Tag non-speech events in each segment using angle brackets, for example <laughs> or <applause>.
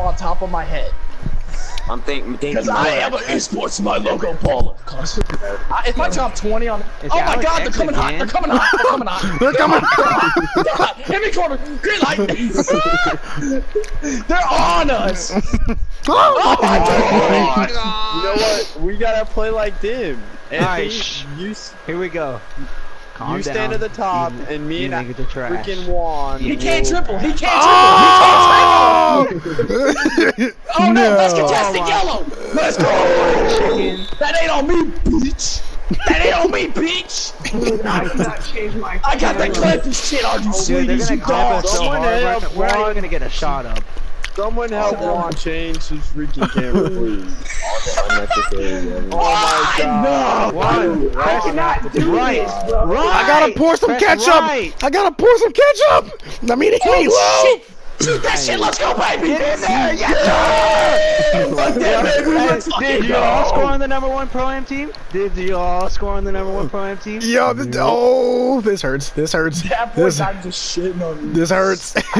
on top of my head. I'm thinking, thinking Because I am an esports my logo baller. I- If I drop 20 on. Is oh my Alex god, they're X coming hot. They're coming hot. They're coming hot. <laughs> They're coming. Hit me, corner. Green light. <laughs> they're on us. <laughs> oh my oh God! You know what? We gotta play like Dim. And Alright, you, Here we go. Calm you down. stand at the top, You- and me and niggas are trash. freaking Juan. He can't triple. He can't Oh! triple. He can't <laughs> triple. Oh no, let's No. contest the yellow. Let's go. Chicken. That ain't on me, bitch. That ain't on me, bitch. I got that clampy shit on you, Dude, they're sweeties. gonna You clamp us so Someone hard. We're, help not- we're not even gonna get a shot up. Someone help Juan change his freaking <laughs> camera, please. Unnecessary. Oh my god. One. Press right. Right. I gotta pour some Press ketchup. right. I gotta pour some ketchup. I mean, Oh, halo. shit. Shoot that shit. Let's go, baby. Get in there. Yes, Fuck that, baby. Let's Did you all score on the number one pro am team? Did you all score on the number one pro am team? Yo, this, oh, this hurts. This hurts. That boy This, got just shitting on me. this hurts. <laughs>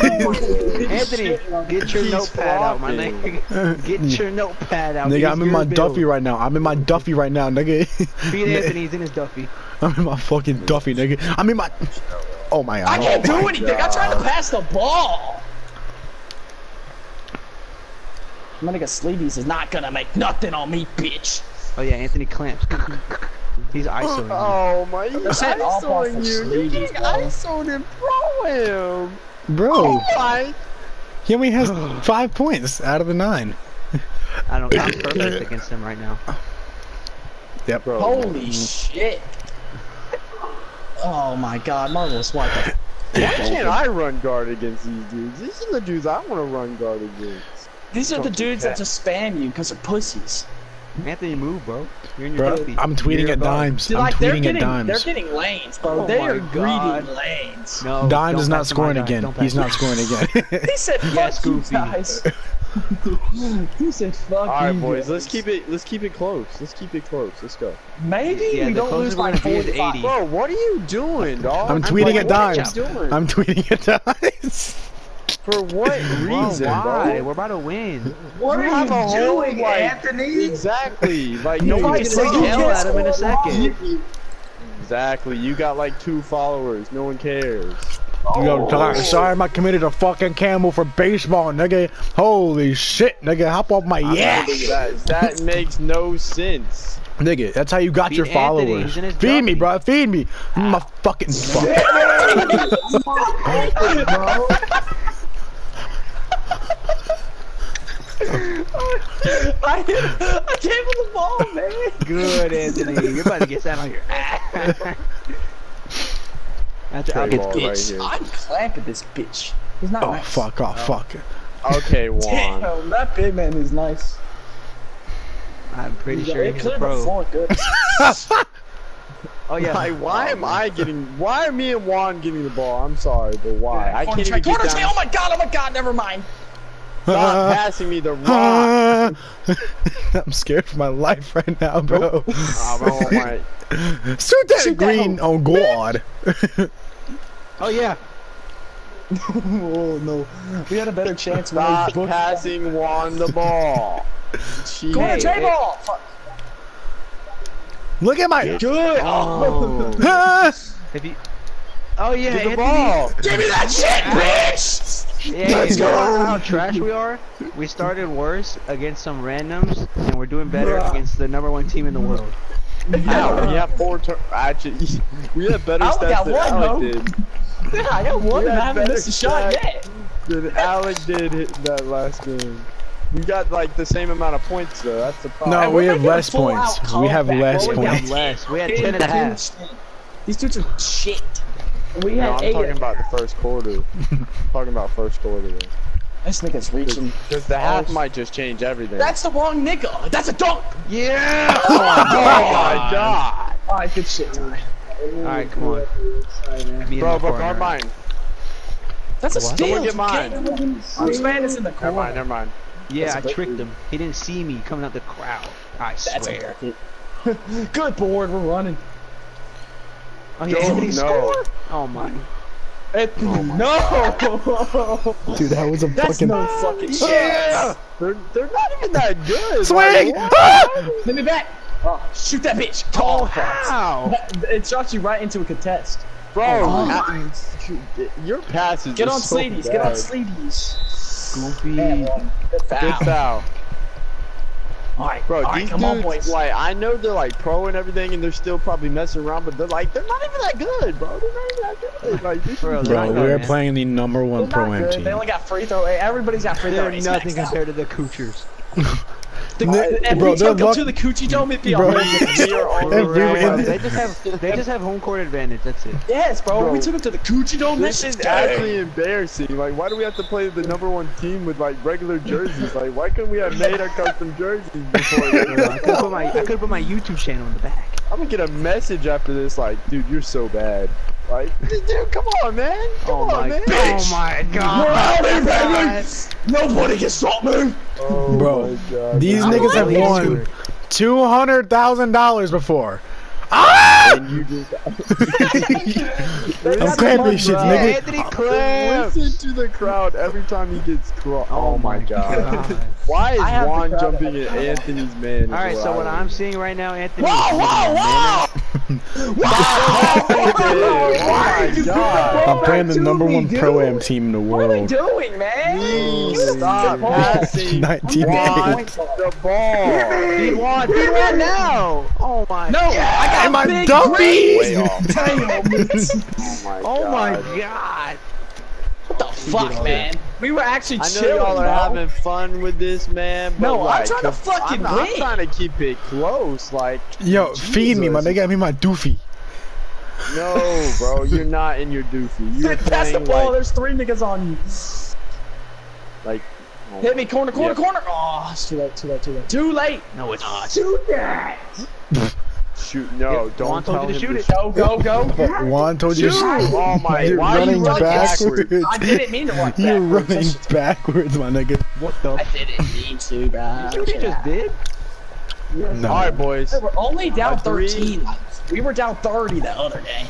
Anthony, get your He's notepad out, my nigga. Get <laughs> your notepad out. Nigga, I'm in my bill. Duffy right now. I'm in my Duffy right now, nigga. Feed <laughs> Anthony, he's in his Duffy. I'm in my fucking Duffy, nigga. I'm in my. Oh my god. I can't oh do my- anything. I tried to pass the ball. My nigga Sleevies is not gonna make nothing on me, bitch. Oh yeah, Anthony clamps. He's isolating. you. Oh my, you That's it, all ball ISOing you. You sleeves, getting bro. ISOed and pro him. Bro, oh My he only has five points out of the nine. I don't. I'm perfect against him right now. Yep. Bro. Holy shit. Oh my god, Marvelous, what the Why can't I run guard against these dudes? These are the dudes I want to run guard against. These are the dudes that. that just spam you because they're pussies. Anthony, move, bro. You're in your Bro, Duffy. I'm tweeting You're at above. dimes. Dude, I'm like, they're tweeting at getting, dimes. they're getting lanes, bro. Oh they are God. greedy lanes. No. Dime don't is not pass to my scoring again. He's not scoring again. He said, <laughs> Yeah, "Fuck you Goofy. guys." <laughs> he said, "Fuck All right, you boys, guys." let's keep it. Let's keep it close. Let's keep it close. Let's go. Maybe Yeah, we don't lose we're by gonna be is 45. 80. Bro, what are you doing, dog? I'm tweeting at what dimes. I'm tweeting at dimes. For what <laughs> Bro, reason, why? bro? We're about to win. What You are have a you whole, doing, like- Anthony? Exactly. Like You nobody's guys gonna yell can't at him in a second. Exactly. You got like two followers. No one cares. Yo, oh, sorry, sorry, I'm not committed a fucking camel for baseball, nigga. Holy shit, nigga. Hop off my yeah. That that <laughs> makes no sense. Nigga, that's how you got Feed your Anthony, followers. he's in Feed me, bro. Feed me. I'm my fucking fuck. <laughs> I, I gave him the ball, man. Good, Anthony. You're about to get that on your ass. <laughs> After I'll Trey get ball right Bitch, here. I'm clamping this bitch. He's not Oh, nice. fuck. Oh, fuck. Okay, <laughs> Juan. Damn, that big man is nice. I'm pretty sure it he's a pro. floor good. <laughs> Oh yeah. Like, why am I getting? Why are me and Juan getting the ball? I'm sorry, but why? I can't tray, even get corner tray. down. Oh my god, oh my god, never mind. Stop <laughs> passing me the rock. I'm scared for my life right now, bro. Oh, oh my. Shoot that Shoot green hoe. on God. Oh yeah. <laughs> oh no, we had a better chance when Stop passing Juan the ball. Jeez. Corner Hey, tray it- ball. Fuck. Look at my. Good. Oh. Ah! if you. <laughs> Oh yeah, Get the ball. Give me that shit, bitch. Yeah, Let's you know go. how trash we are? We started worse against some randoms, and we're doing better Bruh. against the number one team in the world. Yeah, <laughs> we have four turn. Actually, we have better I stats than one, Alec did. Yeah, <laughs> I got one We and I haven't missed a shot yet. Than Alec did hit that last game. We got like the same amount of points though. That's the problem. No, we're have less points. We have less Well, we got points. Less. We had ten and a half. These dudes are shit. We No, had I'm eight. talking about the first quarter. <laughs> I'm talking about first quarter. though. This nigga's reaching. Because the half might just change everything. That's the wrong nigga. That's a dunk. Yeah. <laughs> oh my god. All right, good shit, Ty. All right, come on. Me Bro, the bro, guard mine. That's a What? steal. Someone get You mine. can't- This man is in the corner. Never mind, never mind. Yeah, I That's a great tricked him. He didn't see me coming out the crowd. I That's swear. <laughs> Good board. We're running. Oh, yeah, No, Anthony no. scored. Oh my. Anthony, no! <laughs> Dude, that was a That's fucking no fucking shit. Yeah! They're, they're not even that good. swing. Like, Ah! Let me back. Oh, shoot that bitch. Oh, Oh, how? It shot you right into a contest. Bro, Oh. I- your passes Get on so Sleeties. Get on bad. Sleeties. Goofy. Man, good Good foul. foul. Alright, Bro, alright, these come on, dudes, boys. like, I know they're like pro and everything, and they're still probably messing around, but they're like, they're not even that good, bro. They're not even that good. Like, these Bro, dudes they're are Bro, we are man. playing the number one They're pro not am team. They only got free throw. Hey, everybody's got free throw. They're nothing maxed out. compared to the Coochers. <laughs> The, They- if bro, we they're took them luck- to the Coochie Dome, it'd be Bro. amazing. <laughs> Are If we were They just have they just have home court advantage. That's it. yes, bro. Bro. We took them to the Coochie Dome. This This is is actually embarrassing. Like, why do we have to play the number one team with like regular jerseys? Like, why couldn't we have made our custom jerseys before? <laughs> I could put my I could put my YouTube channel in the back. I'm gonna get a message after this, like, dude, you're so bad. Like, dude, come on, man. Come Oh on, my man. oh my god! We're out here, baby. Nobody can stop me. Oh Bro, my God. These I'm niggas have won two hundred thousand dollars before. Ah! And you <laughs> I'm clapping these shits, nigga. Anthony Clamp. listen to the crowd every time he gets crossed. Oh, my god. God. <laughs> Why is I have the Juan jumping at Anthony's man? All right, so what I'm seeing right now, Anthony. Whoa, whoa, whoa! Oh. I'm playing the number one pro am team in the world. What are we world. doing, man? Please stop ball. passing <laughs> 19 Juan the ball. He won. He won now. Oh my. No, I got And my big dummies! Damn. Oh my <laughs> Oh my god. What the fuck, man? We were actually I know chilling, y'all are bro. having fun with this, man. But No, I'm trying to fucking I'm, I'm trying to keep it close. Like, Yo, feed me, my Jesus. nigga. I mean my doofy. no, bro, you're not in your doofy. <laughs> You're Dude, pass the ball. like, There's three niggas on you. like. oh Hit me, corner, corner, Yeah. corner. Oh, it's too late, too late, too late. Too late. No, it's not. Shoot that. Shoot, no, Yeah, don't Juan tell told you to shoot it. Go, go, go. Juan told you. Shoot. Oh my, You're why are running you running backwards. backwards? I didn't mean to run You're backwards. Running backwards, my nigga. What the? I didn't mean to, bro. You just did. No. All right, boys. Hey, We're only down three. 13. We were down 30 the other day.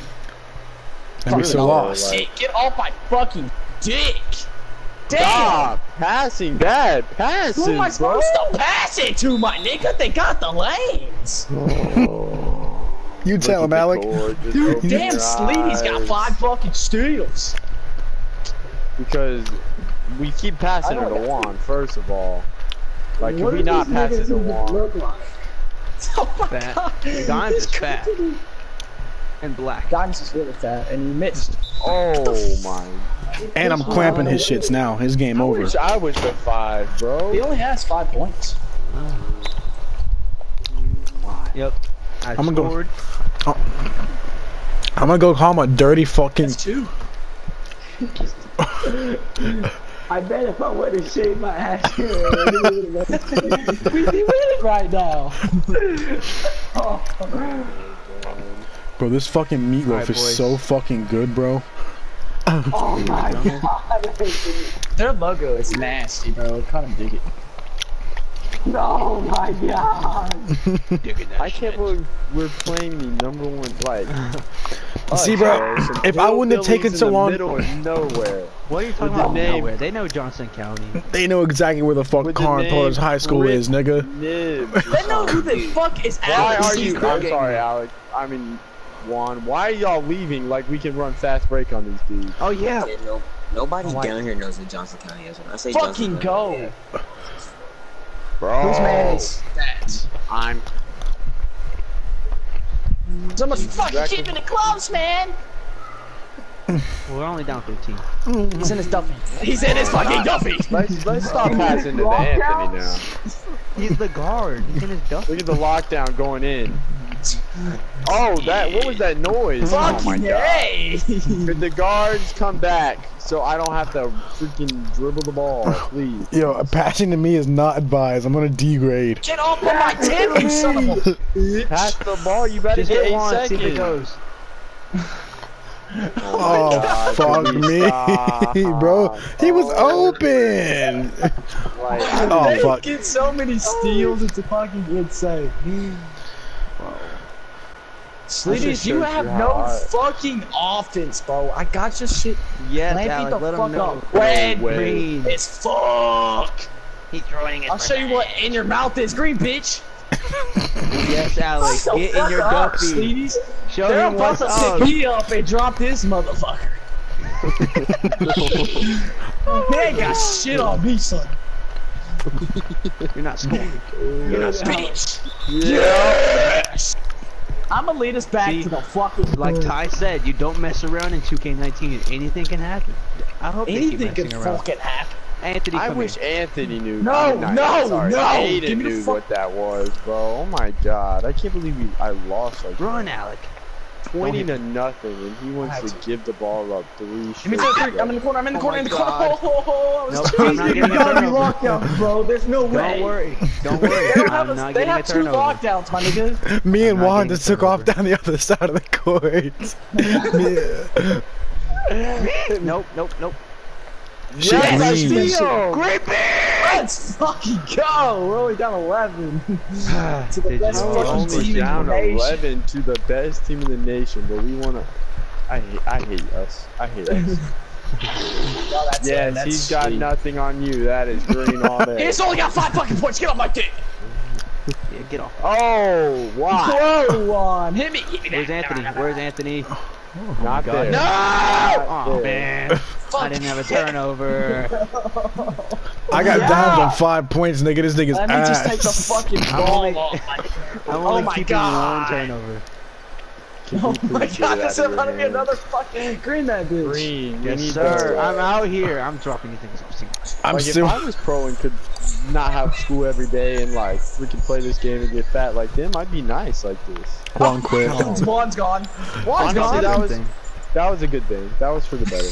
And we still lost. Shit, get off my fucking dick. Damn. Stop passing bad passes, Who am I bro. supposed to pass it to, my nigga? They got the lanes. Oh. <laughs> You tell him, Alec. Dude, damn, Sleety's got five fucking steals. Because we keep passing I it to. Juan, first of all. Like, can we not pass it to Juan? <laughs> Oh my Fat. god. Dimes is <laughs> fat. crazy. And black. Dimes is really fat, and he missed. Oh my. And I'm clamping his shits now. His game I over. wish I was the five, bro. He only has five points. Yep. I I'm gonna go- scored. I'm gonna go call him a dirty fucking. That's two. <laughs> I bet if I would have shaved my ass here, we'd be winning right now. <laughs> Bro, this fucking meatloaf Alright, is so fucking good, bro. Oh my god. Their logo is nasty, bro. Kind of dig it. Oh my god. I can't believe we're playing the number one, like. <laughs> See, bro, if I wouldn't have taken so long- nowhere. What are you talking With about? name- Nowhere. They know Johnson County. They know exactly where the fuck With the Carn name high school Rick is, nigga. Nibs. They know who the fuck is Alex. Why are you? I'm sorry, Alec. I mean, Juan. Why are y'all leaving? Like we can run fast break on these dudes. Oh yeah. Yeah, no, nobody Why- down here knows what Johnson County is. When I say Fucking Johnson County, go. Bro, Whose man is that? I'm. Someone's fucking Exactly. keeping it close, man. <laughs> We're only down 15. He's in his Duffy. He's in his fucking Duffy. Let's let's stop passing to the Anthony now. He's the guard. He's in his duff. Look at the lockdown going in. Oh, that what was that noise? Oh my Fucking god. hey. Could the guards come back so I don't have to freaking dribble the ball, please? Yo, passing to me is not advised. I'm gonna degrade. Get off of my tip, you son of a. <laughs> Pass the ball, you better Just get hit eight one. See if it goes. <laughs> Oh, oh, God, fuck me, <laughs> bro. He was Oh. open. Like, Oh fuck. get so many steals, it's a fucking insane. Sleeves, you have no how fucking offense, bro. I got your shit. Yeah, Man, beat the let fuck him know. up. Red, way. Green. It's fuck. He's throwing it. I'll show you what in your mouth is. Green, bitch. <laughs> Yes, <laughs> Alex, Shut the get in your up, duffy. Sleeves. Show They're him about what's to up. pick me up and drop this motherfucker. <laughs> they ain't got shit on me, son. You're not scoring. You're not bitch. Yes. I'm gonna lead us back See, to the fucking Like Ty said, you don't mess around in 2K19. Anything can happen. I hope Anything they keep can messing around. fucking happen. Anthony, I wish here. Anthony knew. No, not- no, sorry, no, Aiden give me the knew what that was, bro. Oh my god, I can't believe we, I lost like Run, Alec. 20 to nothing, and he wants had to give the ball up three Give me two, three. I'm in the corner. I'm in the Oh corner. my In the corner. God. <laughs> Oh, I was Nope, cheating. I'm not getting a gotta be turnover. lockdowns, bro. There's no way. Don't worry. Don't <laughs> worry. They have, a, they have two lockdowns, my nigga. Me and not Juan just took off down the other side of the court. <laughs> Nope, nope, nope. Shit Yes, I green. see you. Great Let's fucking go. We're only down 11. <sighs> <laughs> to the Did best you fucking only team in down the nation. 11 to the best team in the nation, but we wanna. I hate, I hate us. I hate us. <laughs> That's it. yes, That's he's got sweet. nothing on you. That is green all <laughs> day. He's only got five fucking points. Get off my dick. Yeah, get off. oh, why? Throw one. Hit me. Hit me. Where's back. Anthony? Where's Anthony? Oh Not God. there. No! Oh there. man, <laughs> I didn't have a turnover. I got Yeah. downs on five points, nigga. This nigga's Let me ass. just take the fucking <laughs> I'm ball only- off. <laughs> I'm Oh only my keeping God. one turnover. Can Oh my god, it that's out of about to be another fucking green that bitch. Green. Yes, sir. that. I'm out here. I'm dropping you things. I'm seeing. I'm like still. if I was pro and could not have school every day and like we could play this game and get fat like them, I'd be nice like this. <laughs> Juan quit. Juan's gone. Juan's Honestly, gone. that was Thing. that was a good thing. That was for the better.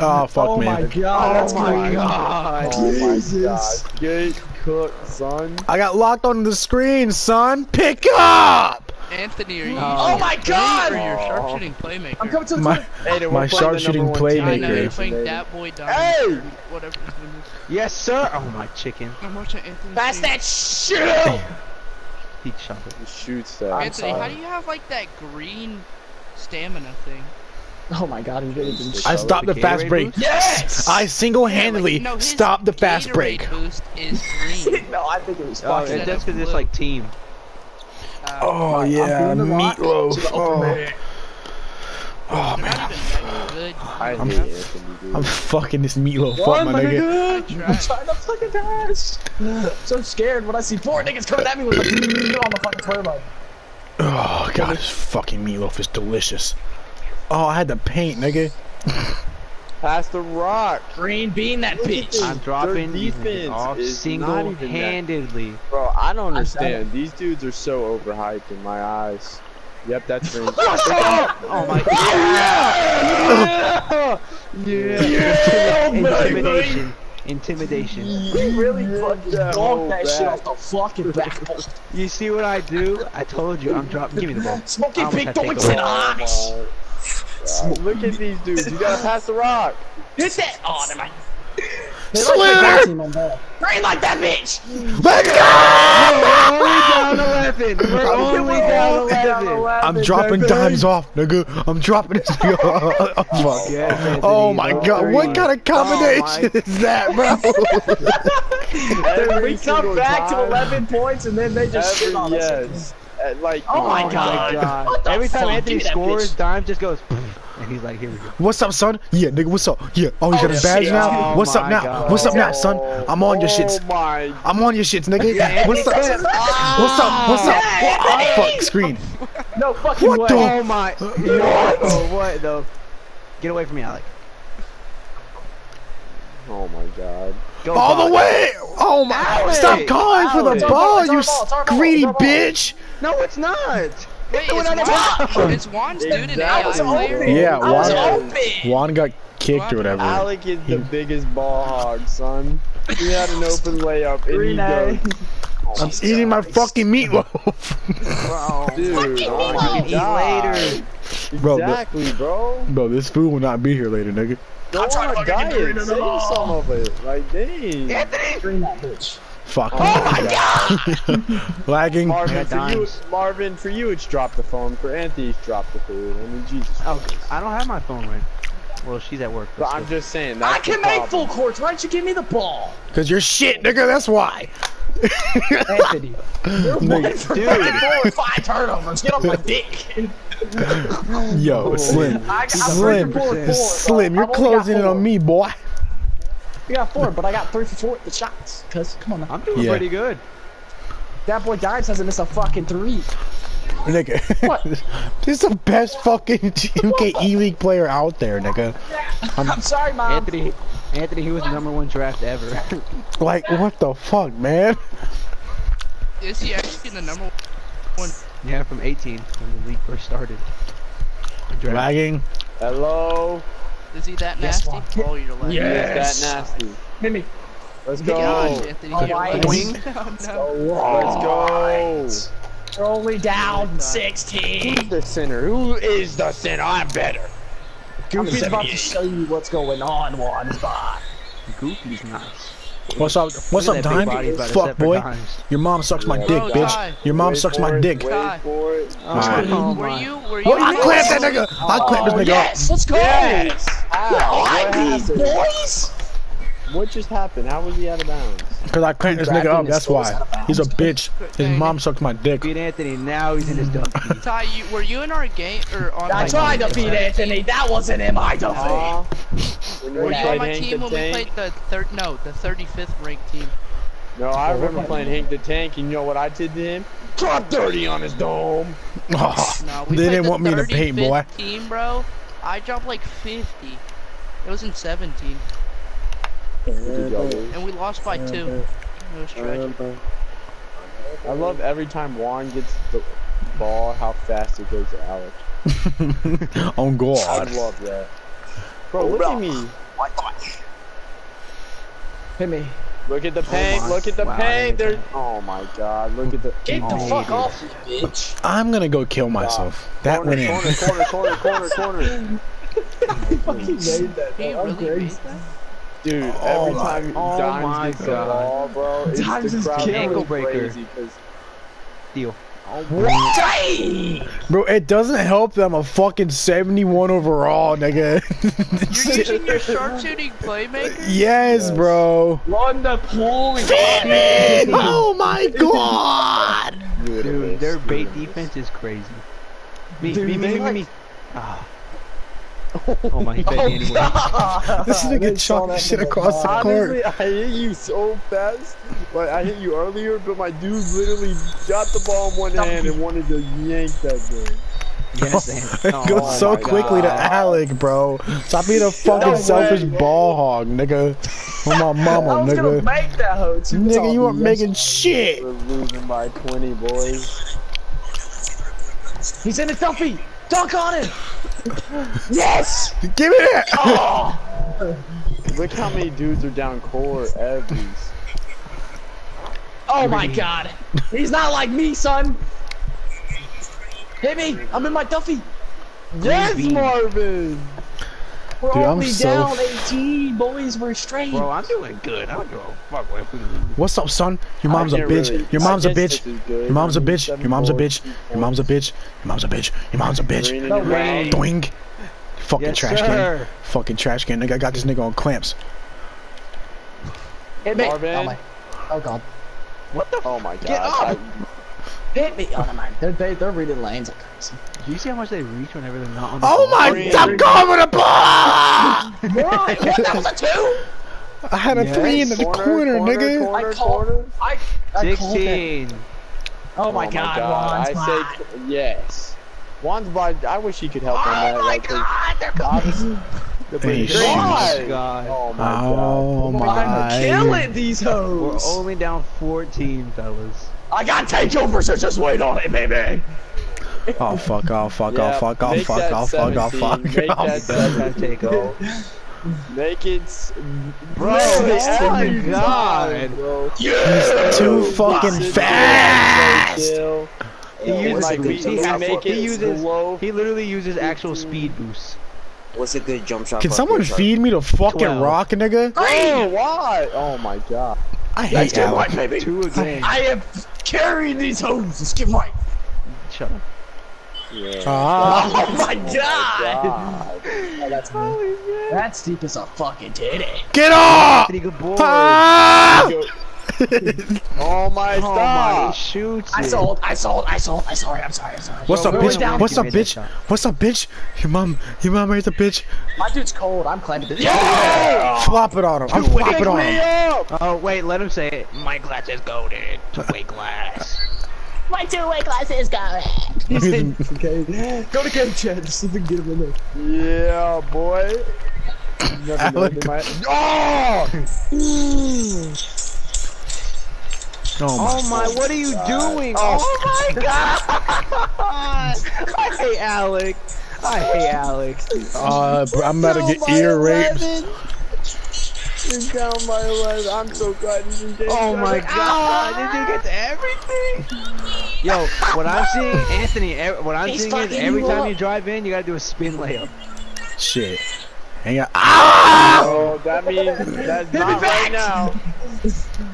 Oh fuck oh me. my god, that's Oh my green. god. Oh my Jesus. god. Get cooked, son. I got locked on the screen, son. Pick up. Anthony, are you Oh my god! or your sharpshooting playmaker? I'm coming to the My corner. Hey, My we're playing the sharpshooting number one team I in know the you're playmaker. playing that boy down. Hey! Whatever his name is. Yes, sir. Oh my chicken. I'm watching Anthony. Pass that shit! He shot it. baby. Shoots that. Anthony, how do you have like that green stamina thing? Oh my god, he's really been I stopped the Gatorade fast break. boost? Yes! I single-handedly Yeah, like, no, stopped the fast Gatorade break. Boost is <laughs> green. no, I think it was Oh, fucking. it- that's because it's like team. Oh I'm yeah, doing the rock to meatloaf. Oh, ultimate. oh man, not even that good. I I'm- hate Anthony, dude. I'm fucking this meatloaf up, One, my my nigga. nigga. I I'm trying to fucking dash. So scared when I see four niggas coming at me with a on the fucking toilet. Oh god, this fucking meatloaf is delicious. Oh, I had to paint, nigga. <laughs> Pass the rock. Green bean that bitch. I'm dropping defense off is not even that- single-handedly. Bro, I don't I understand. These dudes are so overhyped in my eyes. Yep, that's range. <laughs> Oh, oh my god. Yeah, yeah. Oh Intimidation. Intimidation. We really fucking that donked whole that shit off the fucking backbone. You see what I do? I told you. I'm dropping. Give me the ball. Smoking I'm big gonna take and eyes. God, Look at these dudes. You gotta pass the rock. Hit that. Oh, never mind. Slayer! Green like that bitch. Let's go! We're only down 11. We're only down 11. I'm dropping dimes off, nigga. I'm dropping this nigga <laughs> off. Fuck. Yes, Anthony, Oh my god, what kind of combination Oh is that, bro? <laughs> Every We come single back to 11 points and then they just Every, shit on us. Yes. Uh, like, Oh my Oh God. god. Every time? Anthony Give me that scores, bitch. Dime just goes, <laughs> and he's like, here we go. What's up, son? Yeah, nigga, what's up? Yeah. Oh, you got his Oh, badge shit. now? Oh What's up now? God. What's up now, son? I'm on your shits. Oh my. I'm on your shits, nigga. Yeah, What's up? Anthony. What's up? What's up? Yeah, Oh, fuck, screen. No fucking What way. the- Oh my. <laughs> What? Oh, what though? Get away from me, Alec. Oh my god. Go All the way! Oh my! Alex! Stop calling for the Alex. ball, you ball, it's our ball, greedy ball. bitch! No, it's not. Wait, Throw is it Juan, bounds. is Juan's dude an Exactly. AI I was player? open. Yeah, I was Juan- Juan got kicked or whatever. Alec is the biggest ball hog, son. He had an open layup and he Green A. goes. I'm eating my fucking meatloaf. Bro. Dude, You oh eat later. Bro, Exactly, bro. Bro, this food will not be here later, nigga. Go trying on to a fucking get green diet. in the Save some of it. Like, dang. Anthony. Green that bitch. Fuck. Oh my god! <laughs> Lagging. Marvin, for you. Marvin, for you, it's drop the phone. For Anthony, it's drop the food. I mean, Jesus. Oh, I don't have my phone right. Well, she's at work. But But I'm just saying. That's I can the make full courts. Why don't you give me the ball? Cause you're shit, nigga. That's why. Anthony. <laughs> You're one Nigga, for dude. 34 with five turnovers. Get off my dick. Yo, Slim. I got Slim. three for four, four, Slim, you're I've closing in on me, boy. You got four, but I got three for four at the shots. Cause come on now. I'm doing Yeah. pretty good. That boy Dimes hasn't missed a fucking three. Nigga. What? <laughs> this is the best fucking <laughs> MK E League player out there, nigga. I'm sorry, mom. Anthony, Anthony, he was the number one draft ever. <laughs> Like, what the fuck, man? Is he actually the number one? yeah, from 18 when the league first started. Draft. Lagging. Hello. Is he that nasty? Mom. Oh, you're like. Yes. Is that nasty? Hit me. Let's go. Gosh, Anthony, Oh, you're why like. <laughs> Oh, no. Let's go. We're only down 16. Who's the center? Who is the center? I'm better. Goofy's about to show you what's going on, one spot. Goofy's nice. What's up? What's up, at that big Dime? body about to Fuck, boy. dimes. Your mom sucks my dick, Bro, bitch. Your mom Wait sucks my dick. Wait for it. Alright. Oh Were you? Were you? Oh, I in clamped that the- nigga. I clamped this Oh, nigga yes, let's go. Yes. I Ow, like what these happened? boys. What just happened? How was he out of bounds? Cause I clamped this nigga Drafting up, his that's why. out of bounds. He's a bitch. His mom sucked my dick. Beat Anthony. Now he's in his duck. <laughs> Ty, you were you in our game or on? I my tried to team? beat Anthony. That wasn't in my defeat. Aw. When Were we you on my Hank team the when we played the third? No, the 35th ranked team. No, I remember playing Hank the Tank, and you know what I did to him? Drop 30 on his dome. Oh, <laughs> No, they didn't the want me in the paint, boy. Team, bro. I dropped like 50. It was in 17, Good job, boys. And we lost by two. It was tragic. I love every time Juan gets the ball, how fast it goes to Alex. <laughs> On I love that. Bro, oh, look at me. Hit me. Look at the paint. my- look at the wow, paint. that There's. Oh my God. Look at the. Get the Oh, fuck dude. off, you bitch. I'm gonna go kill myself. That corner, went in. corner, corner, corner, corner, corner. <laughs> he fucking made that. He though. I'm really made that? Dude, Oh every my- time oh Dimes my gets the God. ball, bro, it's Dimes the is crowd killing Ankle goes breaker. crazy 'cause Deal. Dang! Bro, it doesn't help that I'm a fucking 71 overall, nigga. <laughs> You're using your sharpshooting playmaker? yes, bro. Run the point. <laughs> Oh my <laughs> god! Dude, their bait defense is crazy. Me, Dude, me, me, me, like- me. Ah. Oh my, he fed me. This is They saw chucked that shit nigga across the die. court. Honestly, I hit you so fast. Like I hit you earlier, but my dude literally got the ball in one hand and wanted to yank that thing. Yes, <laughs> It oh, goes Oh so my quickly to Alec, bro. Stop being a fucking way, selfish man. ball hog, nigga. On my <laughs> I mama, was gonna nigga. make that hoe too. Nigga, you weren't making shit. We're losing by 20, boys. He's in the selfie. Dunk on it! yes. Give me that. Oh. <laughs> Look how many dudes are down core Every. Oh my god. He's not like me, son. Hit me. I'm in my Duffy. Yes, Marvin. We're Dude, I'm only so 18. Boys, we're straight. Bro, I'm doing good. I don't give a fuck what if we lose. What's up, son? Your mom's a bitch. really- Your mom's a bitch. this is good. Your mom's a I mean, bitch. Your mom's a bitch. Your mom's a bitch. Your mom's a bitch. Your mom's a bitch. Green No way. mouth. Doing. Fucking Yes, trash can. Fucking trash can. Nigga, I got this nigga on clamps. Hit me. Marvin. Oh, my. oh god. What the? Oh my god. Get up. I- Hit me. Oh, never mind. They're, they, they're reading lanes like crazy. Do you see how much they reach whenever they're not on the Oh ball? my! Green. Stop going with the ball! What? what? That was a two? I had a Yes. three in the corner, nigga. Corner, I called- corner. I, I called it. 16. Oh my oh god, I Juan's say yes. Juan's blind. I wish he could help oh on that. Oh that. my like, 'cause god, they're coming. obviously- <laughs> the Hey, British- Oh my god. Oh my Oh god. my. I'm killing these We're only down 14, fellas. I got takeover, so just wait on it, baby. Oh fuck! Oh fuck! Yeah, Oh fuck! Oh fuck! that Oh fuck! Oh 17, fuck! make Oh, that fuck. That's gonna take Go. off. Make it. Bro, Make oh my every God. time, bro. He's too fucking Sit fast. still. He oh uses, like, we, he, we has- he uses slow. he literally uses actual speed boosts. What's a good jump shot? Can someone feed me the fucking Twelve. rock, nigga? Oh, why? Oh my god. I hate get white, Alec. baby. Two again. I am carrying these hoes. Let's get white. Shut up. Yeah. Ah, Oh my god. God. Oh, that's me. That's deep as a fucking titty. get off! Pretty good boy. Ah! Oh my Oh my, he stop. shoots I sold. I sold. I sold. I sorry. I'm sorry. I'm sorry. What's up, bitch? down. What's up, Give me that bitch? What's up, bitch? Your mom, your mom raised a bitch. My dude's cold. I'm claiming this. Flop it on him. I'm flopping on him. Oh wait, let him say it. My glass is golden. Two-way glass. <laughs> My two-way glass is going. <laughs> okay. Go to game chat. Just see if we can get him in there. Yeah, boy. Never know, Alec. they might- Oh! <laughs> Mm. Oh my. Oh my, what are you doing? Oh, my <laughs> god! I hate Alec. I hate Alex. Uh, bro, I'm about to get ear raped. You're down by 11. I'm so glad you didn't get Oh my god, did you get to everything? Yo, what I'm seeing, Anthony, ev- what I'm He's seeing is every you time up. you drive in, you gotta do a spin layup. Shit. Hang on. Ah! Oh, that means that's not right now. <laughs>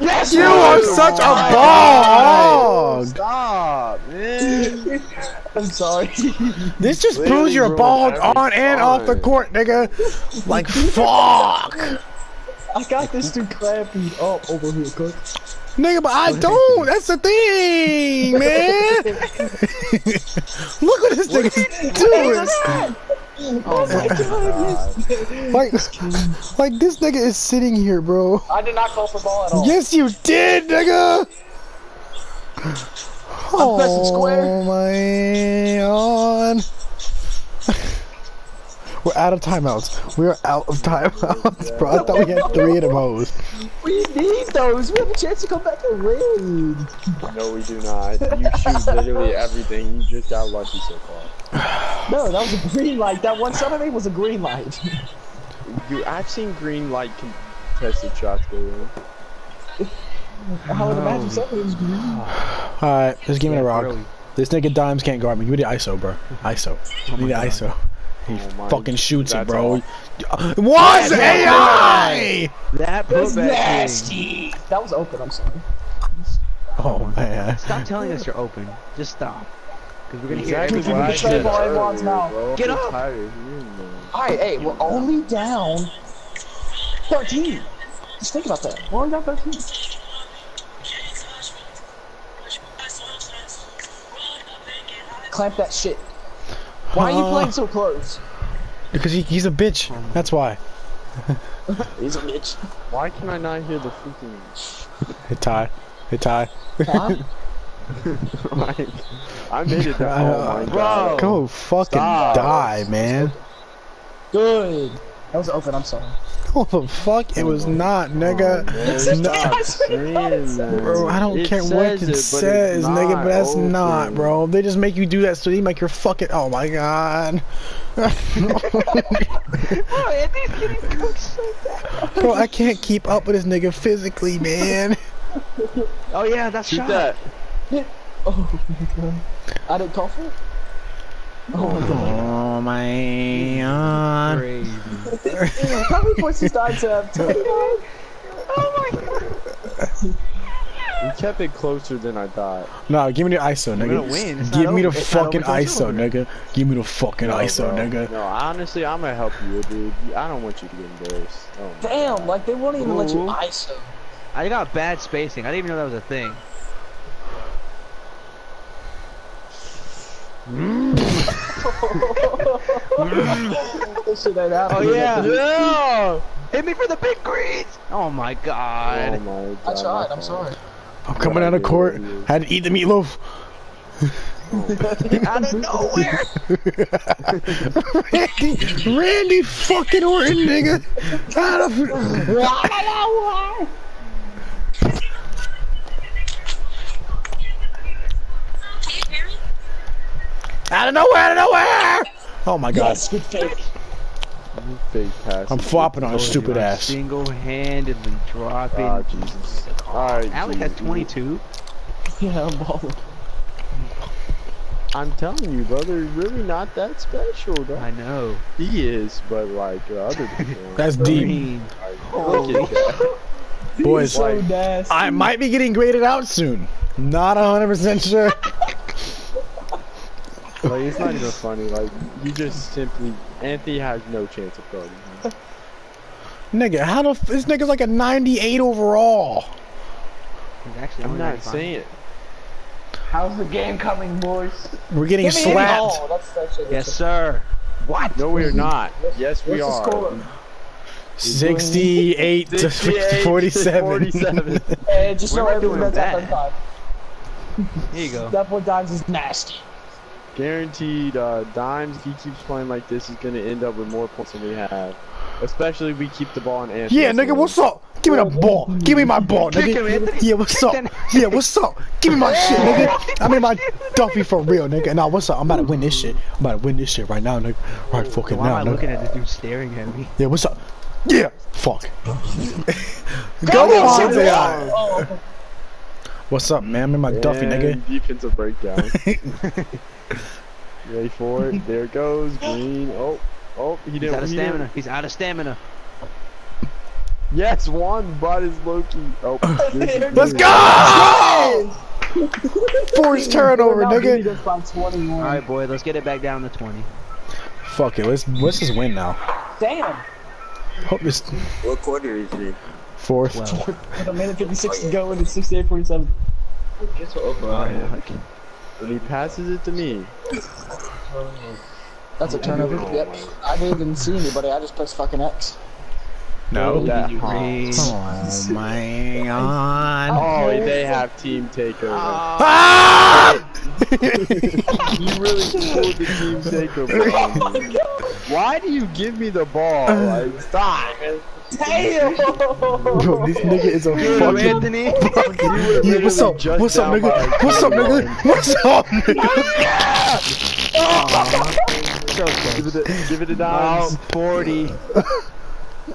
Yes, You are such a ball. Stop, man. <laughs> I'm sorry. This just Literally proves you're ruined bald on and off the court, nigga. Like fuck, I got this dude clapping up over here, cook. nigga. But I don't. That's the thing, man. <laughs> Look what this nigga's doing. Oh my oh god. Like, like this nigga is sitting here, bro. I did not call for ball at all. Yes, you did, nigga. pressing square. Oh my god. We're out of timeouts. We're out of timeouts, bro. I thought we had three of them hoes. We need those. We have a chance to come back and win. No, we do not. You shoot literally everything. You just got lucky so far. <sighs> No, that was a green light. That one son of me was a green light. You, I've seen green light contested shots go in. <sighs> I would imagine something was green. <sighs> Alright, just give me a rock. Really. This nigga dimes can't guard me. Give me the ISO, bro. ISO. Give me the ISO. He Oh fucking shoots it, bro. all. Was AI! That putback thing. nasty. That was open. I'm sorry. Oh man. Stop telling us you're open. Just stop. Cause we're gonna Exactly everything what I you Trey said say. ball in earlier, Juan's mouth. bro. Get I'm up. tired of hearing that. All right, hey, we're only down 13. Just think about that. We're only down 13. Clamp that shit. Why are you playing so close? Because he, he's a bitch. That's why. <laughs> He's a bitch. Why can I not hear the freaking? Hey Ty. Hey Ty. Huh? like, <laughs> <laughs> I made it down. <laughs> Oh my Bro. god. Go fucking Stop. die, man. Good. That was open. I'm sorry. Oh the fuck? It was not, nigga. Oh, man, No. stop <laughs> saying that. Bro, I don't It care what says it it, says, it's nigga, but that's open. not, bro. They just make you do that so they make your fucking. Oh my god. <laughs> bro, I can't keep up with this nigga physically, man. Oh yeah, that's Shoot shot. that. Oh my god. I didn't call for it? Oh my god. Oh my god. Crazy. How many points does Dodge have? <laughs> 29? You kept it closer than I thought. No, give me the ISO, We're gonna nigga. win. It's Give me the over. Fucking over till it's ISO, nigga. Give me the fucking No, ISO, bro. nigga. No, honestly, I'm gonna help you, dude. I don't want you to get embarrassed. Oh Damn, God. like they won't even let you Ooh. ISO. I got bad spacing. I didn't even know that was a thing. This shit ain't happening. Oh mm. yeah. <laughs> Yeah! Hit me for the big greens. Oh my Oh god. my god. I tried, I'm sorry. I'm coming out of court. Had to eat the meatloaf. <laughs> Out of nowhere. Randy, Randy fucking Orton, nigga. Out of out of nowhere, out of nowhere. Out of nowhere! Oh my god, Yes, good fake. Fake pass. I'm flopping on his stupid ass. Single-handedly dropping. Ah, Jesus. Alright, Alec has Jesus. 22. Yeah, I'm balling. I'm telling you, brother, he's really not that special, dog. I know. He is, but like uh, other people. <laughs> That's deep. Green. Like, look at that. Boys, so nasty. I might be getting graded out soon. Not 100% sure. <laughs> Like it's not even funny. Like you just simply Anthony has no chance of guarding him. Nigga, how the f- this nigga's like a 98 overall. Actually I'm not saying it. How's the game coming, boys? We're getting Give slapped. That's, that's it. Yes, sir. What? No, we're not. Yes, we What's the are. score? 68 to 68 to 47. 47. <laughs> Hey, just We're know not doing at bad. that time. Here you go. That boy Dimes is nasty. Guaranteed, uh, Dimes, if he keeps playing like this, he's going to end up with more points than we have. Especially if we keep the ball in Anthony's Yeah, nigga, what's up? Give me the ball. Give me my ball, Kick him, nigga. Yeah, what's up? Yeah, what's up? Give me my <laughs> shit, nigga. I mean my Duffy for real, nigga. Nah, what's up? I'm about to win this shit. I'm about to win this shit right now, nigga. Right fucking Why am I now, looking at this dude staring at me? Yeah, what's up? Yeah, fuck. <laughs> Go on, say. Oh, What's up, man? I'm in my Duffy, nigga. Defensive breakdown. <laughs> <laughs> Ready for it? There it goes. Green. Oh, oh, he He's didn't. out of he didn't- stamina. He's out of stamina. Yes, Juan brought his Loki. Oh, <laughs> Let's go! <laughs> Forced turnover, nigga. us by 21. All right, boy. Let's get it back down to 20. Fuck it. Let's let's just win now. Damn. Hope this What quarter is it? fourth. With a minute 56 to go and it's 68-47. Guess what overall? And he passes it to me. That's a turnover. Yep. I didn't even see anybody. I just pressed fucking X. No. That Green. Oh my god. Oh, they have team takeover. Ah! <laughs> You really pulled the team <laughs> takeover. on me. Why do you give me the ball? Like, stop. Damn! Bro, this nigga is a Yo, fucking. Anthony. Yeah, what's up? What's up, nigga? <laughs> What's up, nigga? What's up, nigga? So close. Give it a, give it a Oh, dime. 40. Oh,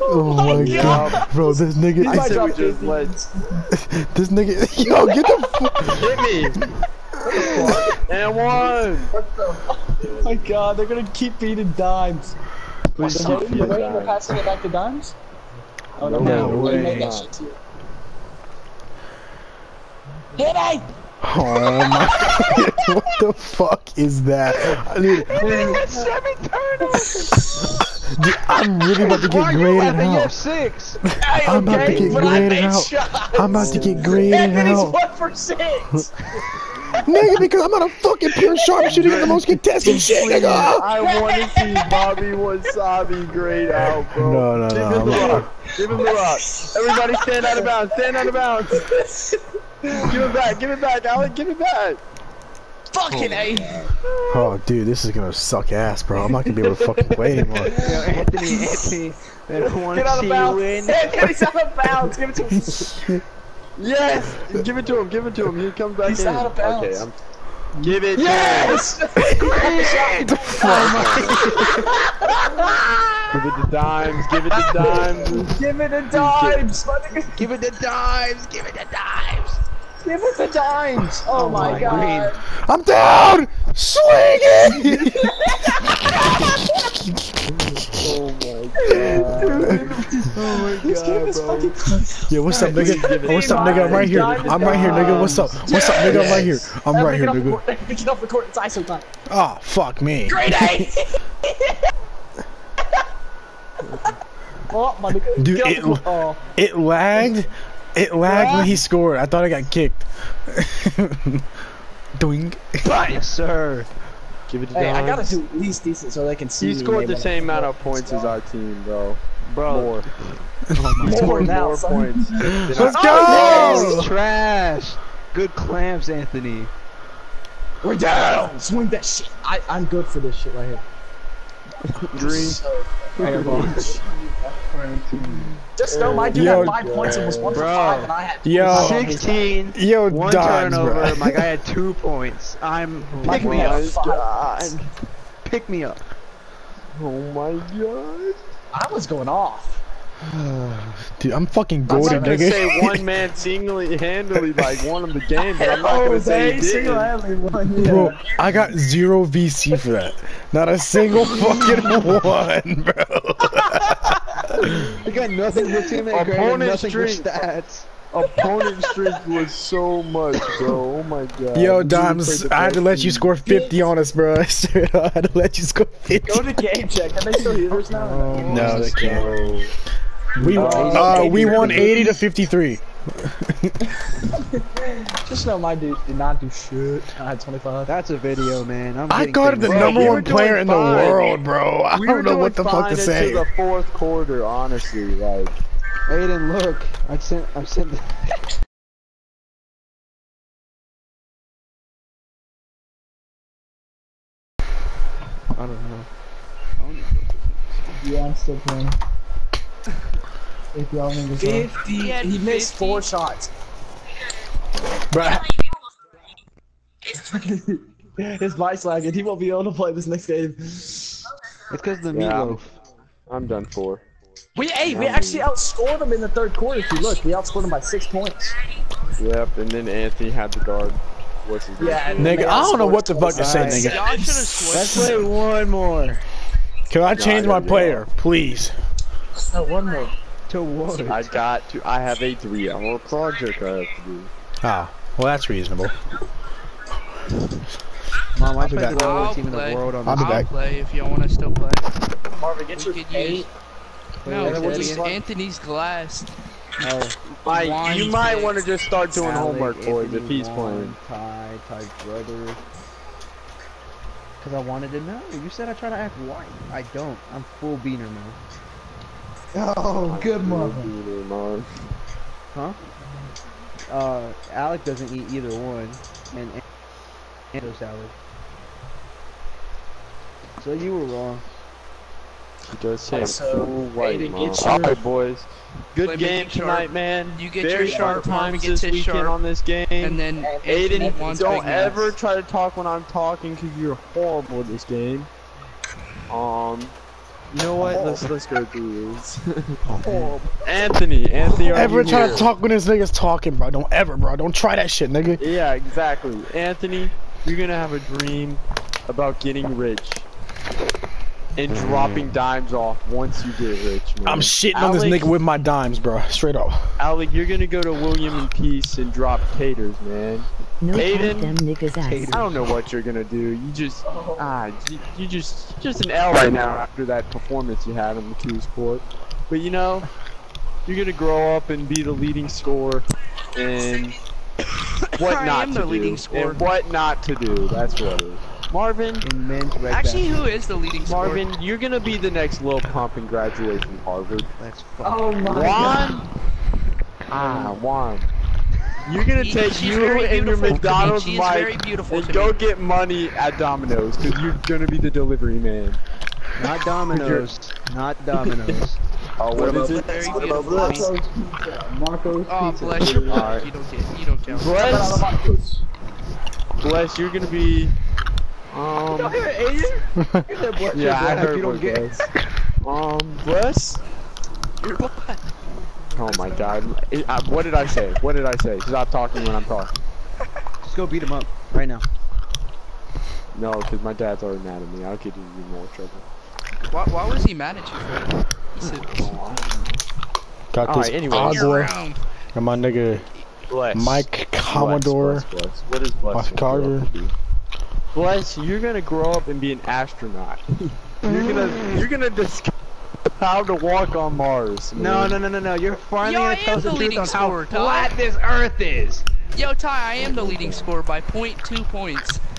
oh my god, bro, this nigga, I said we dropped just 50. let <laughs> this nigga, yo, get the fuck. hit me. and one. What the? Oh my god, they're gonna keep beating dimes. Please The keep beating dimes. They're dimes. passing it back to dimes? Oh no, No no, way. they made that shit too. Hit! Oh my, <laughs> what the fuck is that? I mean, <laughs> dude, I'm really about to get graded out. six. I'm about to get graded out. I'm about to get graded Anthony's out. one for six! <laughs> Nigga, because I'm not a fucking pure sharpshooter in the most contested shit, nigga. I want to see Bobby Wasabi grade out, bro. No, no, no, him I'm the not. rock. Give him the rock. Everybody <laughs> stand out of bounds. Stand out of bounds. give it back. Give it back, Alec. Give it back. Fucking A! Oh, dude, this is gonna suck ass, bro. I'm not gonna be able to fucking play anymore. <laughs> Yo, Anthony, Anthony. I don't want to out see you win. Anthony's out of bounds! Give it to him! <laughs> Yes. Give it to him. Give it to him. He comes back He's in. out of bounds. Okay, I'm. Give it. Yes! Give it to dimes. Give it to dimes. Give it a dimes! my nigga. Give it the dimes. Give it the dimes. Give it the dimes! Oh, oh my, my god! I'm down! Swing it! <laughs> Oh my god. Oh my <laughs> This game is god, bro. Yo, what's up, nigga? What's up, nigga? I'm right here. I'm right here, nigga. What's up? What's up, nigga? I'm right here. I'm right here, nigga. Pick it off the court, it's ISO time. Oh, fuck me. Great A! <laughs> <laughs> oh, my nigga. Dude, it- Oh. It lagged. It lagged when he scored. I thought I got kicked. Doing. Yes, sir. Give it to Hey, I gotta do at least decent so they can see He scored when the same amount of points as our team, bro. Bro. More. <laughs> Oh more now, more son. points. <laughs> Let's our- go! Trash. Good clamps, Anthony. We're down! Swing that shit. I, I'm good for this shit right here. Green. Airball. Just know my dude Yo, had five points and was one for five, and I had Yo. 16. Yo, One dimes, turnover. bro. My guy had two points. I'm pick me up. God. Pick me up. Oh my god. I was going off. Dude, I'm fucking I'm golden, not gonna nigga. say one <laughs> man singly handily like won him the game, but I'm not Oh, gonna say he didn't. single-handedly won. Yeah. Bro, I got zero VC for that. Not a single fucking <laughs> one, bro. <laughs> We got nothing for teammate grade and Opponent nothing for strength. stats. Opponent strength was so much, bro. Oh my god. Yo, We Dimes, I had to let you score 50 on us, bro. I had to let you score 50. Go to game check. Can they still hear us now? Oh, no, they can't. Bro. We, uh, we won 80 to 53. Just know my dude did not do shit. I had 25. That's a video, man. I'm I getting guarded the. Bro, number we were one player doing in the fine. world, bro. I We were don't know doing what the fuck to say. Into the fourth quarter, honestly, like. Aiden, look. I sent. I sent. I don't know. I don't know. Yeah, I'm still playing. If y'all niggas know. 50. He had He missed 50. four shots. Bruh, <laughs> His vice lagging. He won't be able to play this next game. It's because the Yeah. meatloaf. I'm done for. We hey, we actually outscored them in the third quarter. If you look, we outscored them by six points. Yep, and then Anthony had the guard. What's his? Yeah, and nigga, I don't know what the fuck to say, twice. nigga. Y'all should have Let's play one more. Can I change I my player, please? No, one more. To what? I got to. I have a three-hour project I have to do. Ah, well, that's reasonable. Mom, I be played back. the I'll team in the world on I'll this be I'll back. play if y'all want to still play. Marvin, get We your could eight. use. No, it's Anthony's glass. Oh, Mike, you might want to just start doing Alec, homework, boys, if he's Juan, playing. Ty, Ty's brother. Cause I wanted to know. You said I try to act white. I don't. I'm full beaner, man. Oh, good Marvin. Marvin. Huh? Uh, Alec doesn't eat either one, and and and salad. So you were wrong. He does say So, full white, Aiden, Mom. get your- Alright, boys. Good Play game Making Sharp. tonight, man. You get Very your sharp sharp, times gets this his weekend sharp, on this game. and then Anthony Aiden, wants don't Big Macs. ever try to talk when I'm talking because you're horrible at this game. Um, you know what? Let's oh. let's go through this. <laughs> Oh. Anthony, Anthony, are Ever you try to talk when this nigga's talking, bro? Don't ever, bro. Don't try that shit, nigga. Yeah, exactly. Anthony, you're gonna have a dream about getting rich and dropping dimes off once you get rich, man. I'm shitting on this nigga with my dimes, bro. Straight up. Alec, you're gonna go to William and Peace and drop taters, man. No Aiden. Aiden. them niggas ass. I don't know what you're gonna do. You just ah, you, you just just an L right now after that performance you had in the Q's court. But you know, you're gonna grow up and be the leading scorer and <coughs> what not to the do leading scorer. and what not to do. That's what it is. Marvin, In men's Actually, basketball. who is the leading scorer? Marvin, you're gonna be the next Lil Pump and graduate from Harvard. Let's fuck. Oh my god. Juan, ah, Juan. You're gonna He- take you very and your to me. McDonald's She wife and go me. get money at Domino's because you're gonna be the delivery man. Not Domino's. Not Domino's. <laughs> Oh, what is it? Very beautiful to me. Marco's Oh, Pizza. bless your Alright. You don't get. You don't count. Bless, bless, you're gonna be. Um, <laughs> yeah, I heard you don't what get. Um, Bless. You're what? Oh my God, I- I- uh, what did I say? What did I say? Stop talking when I'm talking. Just go beat him up right now. No, because my dad's already mad at me. I'll get you in more trouble. Why, why was he mad at you for? He said, Got this Alright, anyway. Agua and my nigga Bless. Mike Commodore. Bless, bless, bless. What is Bless? Mike Carter. up to be? Bless, you're gonna grow up and be an astronaut. <laughs> you're gonna you're gonna discover how to walk on Mars. No, man. no, no, no, no. You're finally Yo, gonna tell am us the the truth leading on how scorer, Ty. flat this Earth is. Yo, Ty, I am the leading scorer by two points. <laughs>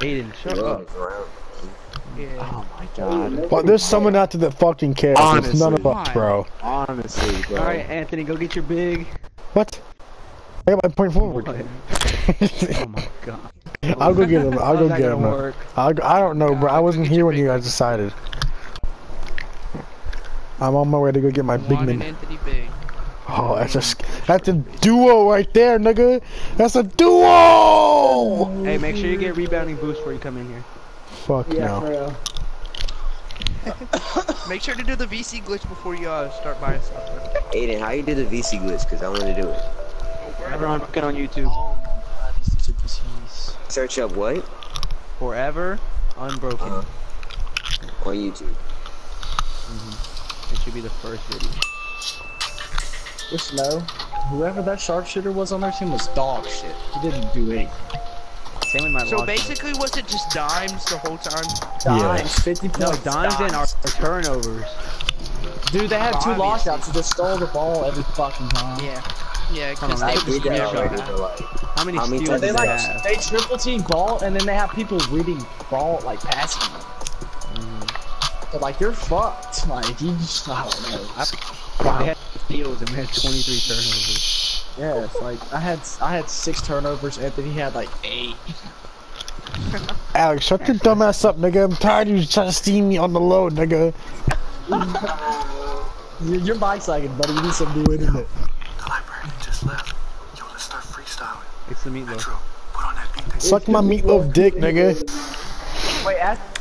Aiden, shut up. Yeah. Oh my God. But there's someone out there that fucking cares. It's none of Honestly. us, bro. Honestly, bro. All right, Anthony, go get your big. What? I got my point forward. <laughs> Oh my god. I'll go get <laughs> him. I'll go get him. I'll, go- I don't know, bro. I wasn't here when you guys decided. I'm on my way to go get my big Juan and man. Anthony Big. Oh, that's a that's a duo right there, nigga. That's a duo. Hey, make sure you get rebounding boost before you come in here. Fuck Yeah, no. for real. <laughs> Make sure to do the VC glitch before you uh, start buying stuff. Aiden, how you do the VC glitch? Cause I want to do it. Everyone, get on YouTube. Search up what Forever Unbroken. on YouTube. It should be the first video. Just know, whoever that sharpshooter was on their team was dog shit. He didn't do anything. Same with my So loss. basically, was it just dimes the whole time? Yeah. Dimes, 50 no points. dimes and our, our turnovers. Dude, they had two Obviously. lockouts. They just stole the ball every fucking time. Yeah. Yeah, Hold because on, they I did that already, like, How many How many steals They they like have? they triple team ball, and then they have people reading ball like passing. Them. Mm-hmm. Like you're fucked. <laughs> Like you just I don't know. They had steals and we had 23 turnovers. Yeah, it's like I had I had six turnovers. Anthony had like eight. <laughs> Alex, shut your dumb ass up, nigga. I'm tired of you trying to steam me on the low, nigga. <laughs> Your, your bike's lagging, buddy. You need some new internet. The librarian just left. Yo, let's start freestyling. It's the meatloaf. Metro, put on that beat. Suck my meatloaf dick, nigga. Wait, ask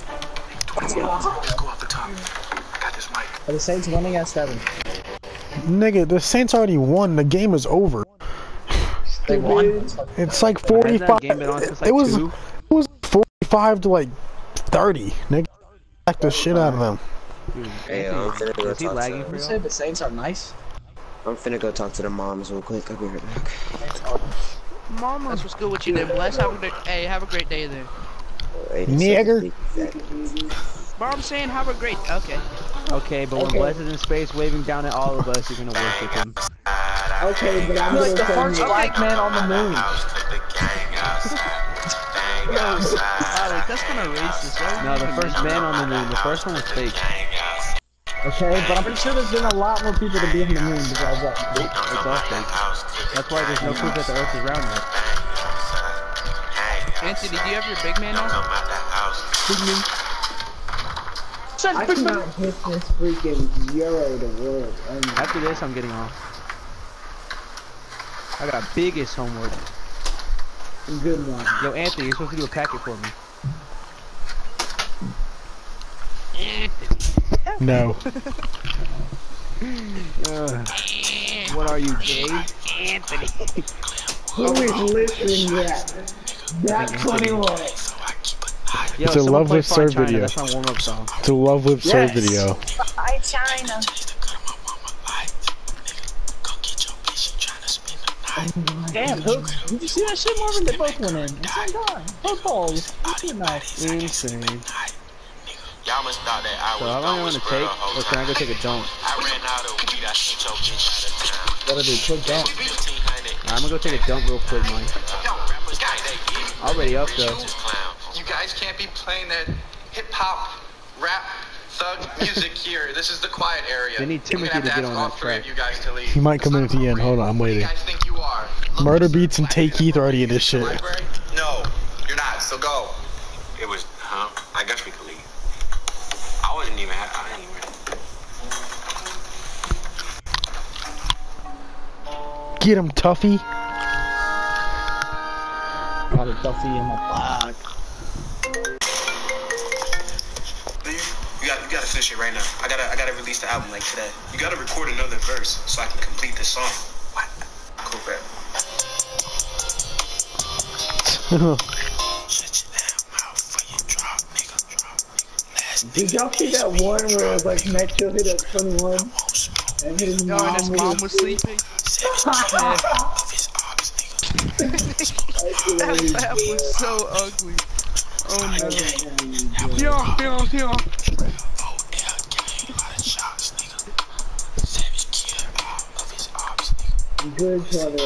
are the Saints winning at seven? Nigga, the Saints already won. The game is over. They won. It's like 45. game been on since like it was two? it was 45 to like 30. Nigga, back the shit out of them. Dude, Hey, I'm Anthony, finna go is he talk lagging to- for You y'all? the Saints are nice? I'm finna go talk to the moms real quick. I'll be right back. Mama. That's what's good with you then. Bless. Have a great. Hey, have a great day there. Wait Nigger. Second. But I'm saying have a great. Okay. Okay, but when Bless is in space waving down at all of us, you're gonna worship him. Okay, but I'm like the first black man on the moon. Alec, that's kind of racist. Why No, would the first man on the moon. The first one was fake. Okay, but I'm pretty sure there's been a lot more people to be on the moon besides that. It's all fake. That's why there's no proof that the Earth is round yet. Anthony, do you have your big man on? I cannot hit this freaking Euro the world. After this, I'm getting off. I got biggest homework. Good one. Yo, Anthony, you're supposed to do a packet for me. No. Uh, <laughs> what are you, Anthony? Who is listening to that? That's 21. Yo, It's a Love play with Fly Sir China, video. That's my warm-up song. It's a love with Sir Yes. video. Hi, China. Damn, Hook. Did you see that shit, Marvin? They both went in. At the same time. Both balls. Nice. Insane. Y'all must thought that I So was how long am I going gonna take, or can I go take a dump? I ran out of weed, I sent your bitch out of town. Gotta do quick dump. 1500 I'm gonna go take a dump real quick, man. rappers got that geek. Already up though. Clown. You guys can't be playing that hip hop, rap, thug <laughs> music here. This is the quiet area. They need You're Timothy gonna to get on all that three track. you guys to leave. He might come in at the end. Hold on, I'm waiting. Who do you guys think you are? Murder for Beats and black Take in Keith the already in this shit. library? No, you're not. So go. It was, huh? I guess we could leave. I wasn't even. I didn't even. Get him, Tuffy. Got a Duffy in my block. Gotta finish it right now. I gotta, I gotta release the album like today. You gotta record another verse so I can complete this song. What? Cool, <laughs> bet. Did y'all see that one where it was like Metro hit at 21? And his Oh, mom and his mom was sleeping. that laugh was so ugly. Oh no. Yeah, yeah, yeah. Good brother.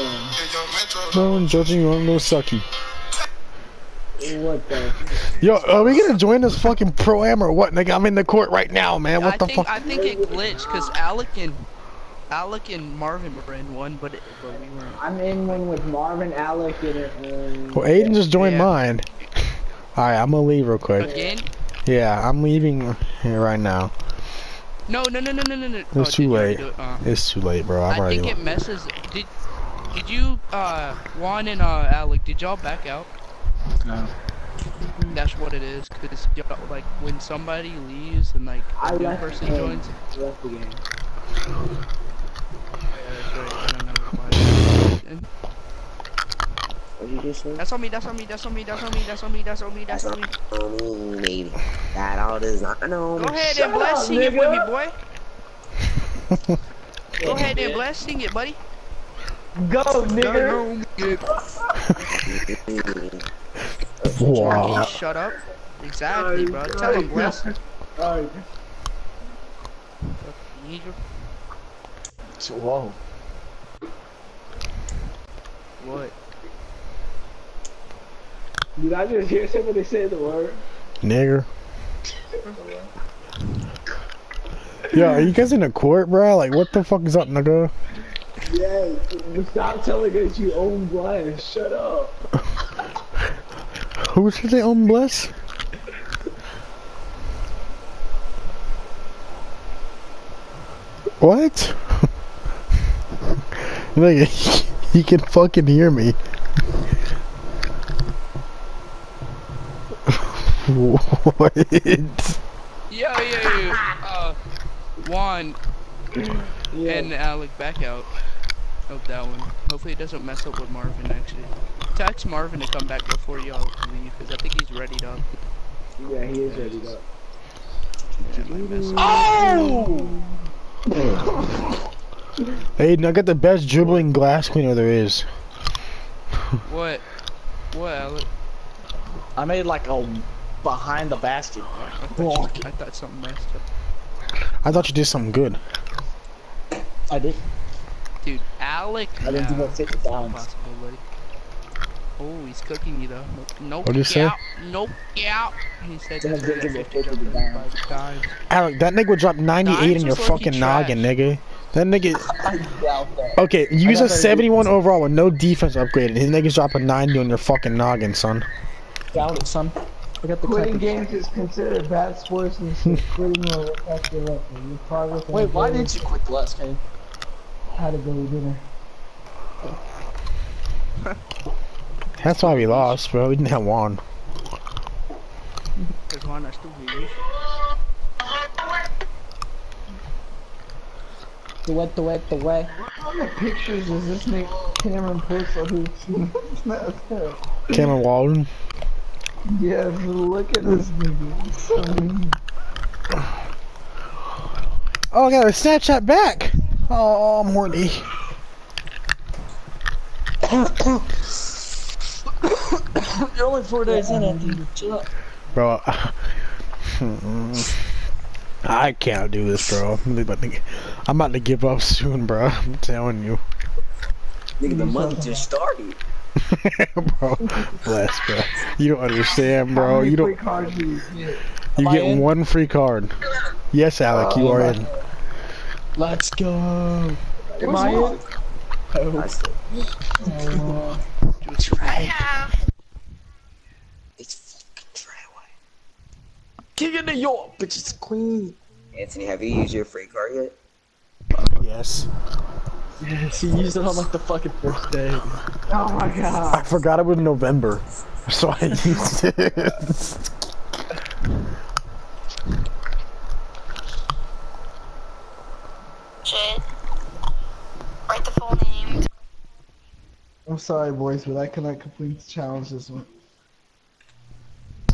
No one judging you on no sucky. What the? Yo, are we gonna join this fucking pro am or what, nigga? I'm in the court right now, man. What I the think fuck? I think it glitched because Alec and Alec and Marvin were in one, but it, but we weren't. I'm in one with Marvin, Alec, and uh, Well, Aiden just joined Yeah. mine. <laughs> Alright, I'm gonna leave real quick. Again? Yeah, I'm leaving here right now. No, no, no, no, no, no, no. It's oh, too did you already late. it? Uh, It's too late, bro. I'm I think it messes. Did did you uh Juan and uh Alec? Did y'all back out? No. That's what it is. Cause y'all, like when somebody leaves and like I a new person him. joins. left the game. Yeah, that's right. <laughs> I don't know why. And What you just say? That's on me. That's on me. That's on me. That's on me. That's on me. That's on me. That's on me. On me, baby. Got all this on Go ahead and bless sing it with me, boy. Go ahead and blast sing it, buddy. Go, nigga. Wow. Shut up. Exactly, bro. Tell him blast. Alright. Whoa. What? Did I just hear somebody say the word? Nigger. Yo, are you guys in a court, bro? Like, what the fuck is up, nigga? Yeah. Stop telling us you own Blast. Shut up. Who should they own bless? What? <laughs> Like, he <laughs> can fucking hear me. What? Yeah, yeah, yeah. Uh, Juan and Alec back out of that one. Hopefully it doesn't mess up with Marvin, actually. Text Marvin to come back before y'all leave, because I think he's ready up. Yeah, he is ready to. Yeah, it might mess up. Oh! Hey, I got the best dribbling glass cleaner there is. What? What, Alec? I made like a behind the basket. Oh, I thought, you, I thought something messed up. I thought you did something good. I did. Dude, Alec. I didn't do now. no 50 pounds. Buddy. Oh, he's cooking you though. Nope. Nope. What'd you say? Nope. Out. He said Damn, he's give gonna me get 50 50 jumping pounds. five times. Alec, that nigga would drop 98 Dimes in your was low-key fucking noggin, nigga. That nigga. <laughs> That. Okay, use got a that 71 overall with no defense upgraded. His niggas dropping 90 on your fucking noggin, son. Doubt it, son. I got the Quitting games is considered bad sports and shit. Quitting will affect your record. Your progress and Wait, why ability did you quit the last game? How to go to dinner. <laughs> That's why we lost, bro. We didn't have one. Cause Juan, I still hear you. The wet, the wet, the wet. How many pictures does this make Cameron post on his Snapchat? Cameron Walden. Yes, look at this nigga. So mean. Oh, I got a Snapchat back. Oh, I'm horny. You're only four days in, Anthony. Chill out. Bro, I can't do this, bro. I'm about to, I'm about to give up soon, bro. I'm telling you. Nigga, the month just started. <laughs> bro, bless, bro. You don't understand, How bro. many You don't. cards do you get? You get one free card. Yes, Alec, you are in. Let's go. Am I in? I still, Uh, it's fucking Treyway. King of New York, bitch, it's queen. Anthony, have you used your free card yet? Yes. <laughs> Yes, he used it on like the fucking first day. oh my god. I forgot it was November, so I <laughs> used it. Shit. Write the full name. I'm sorry, boys, but I cannot complete the challenge this one.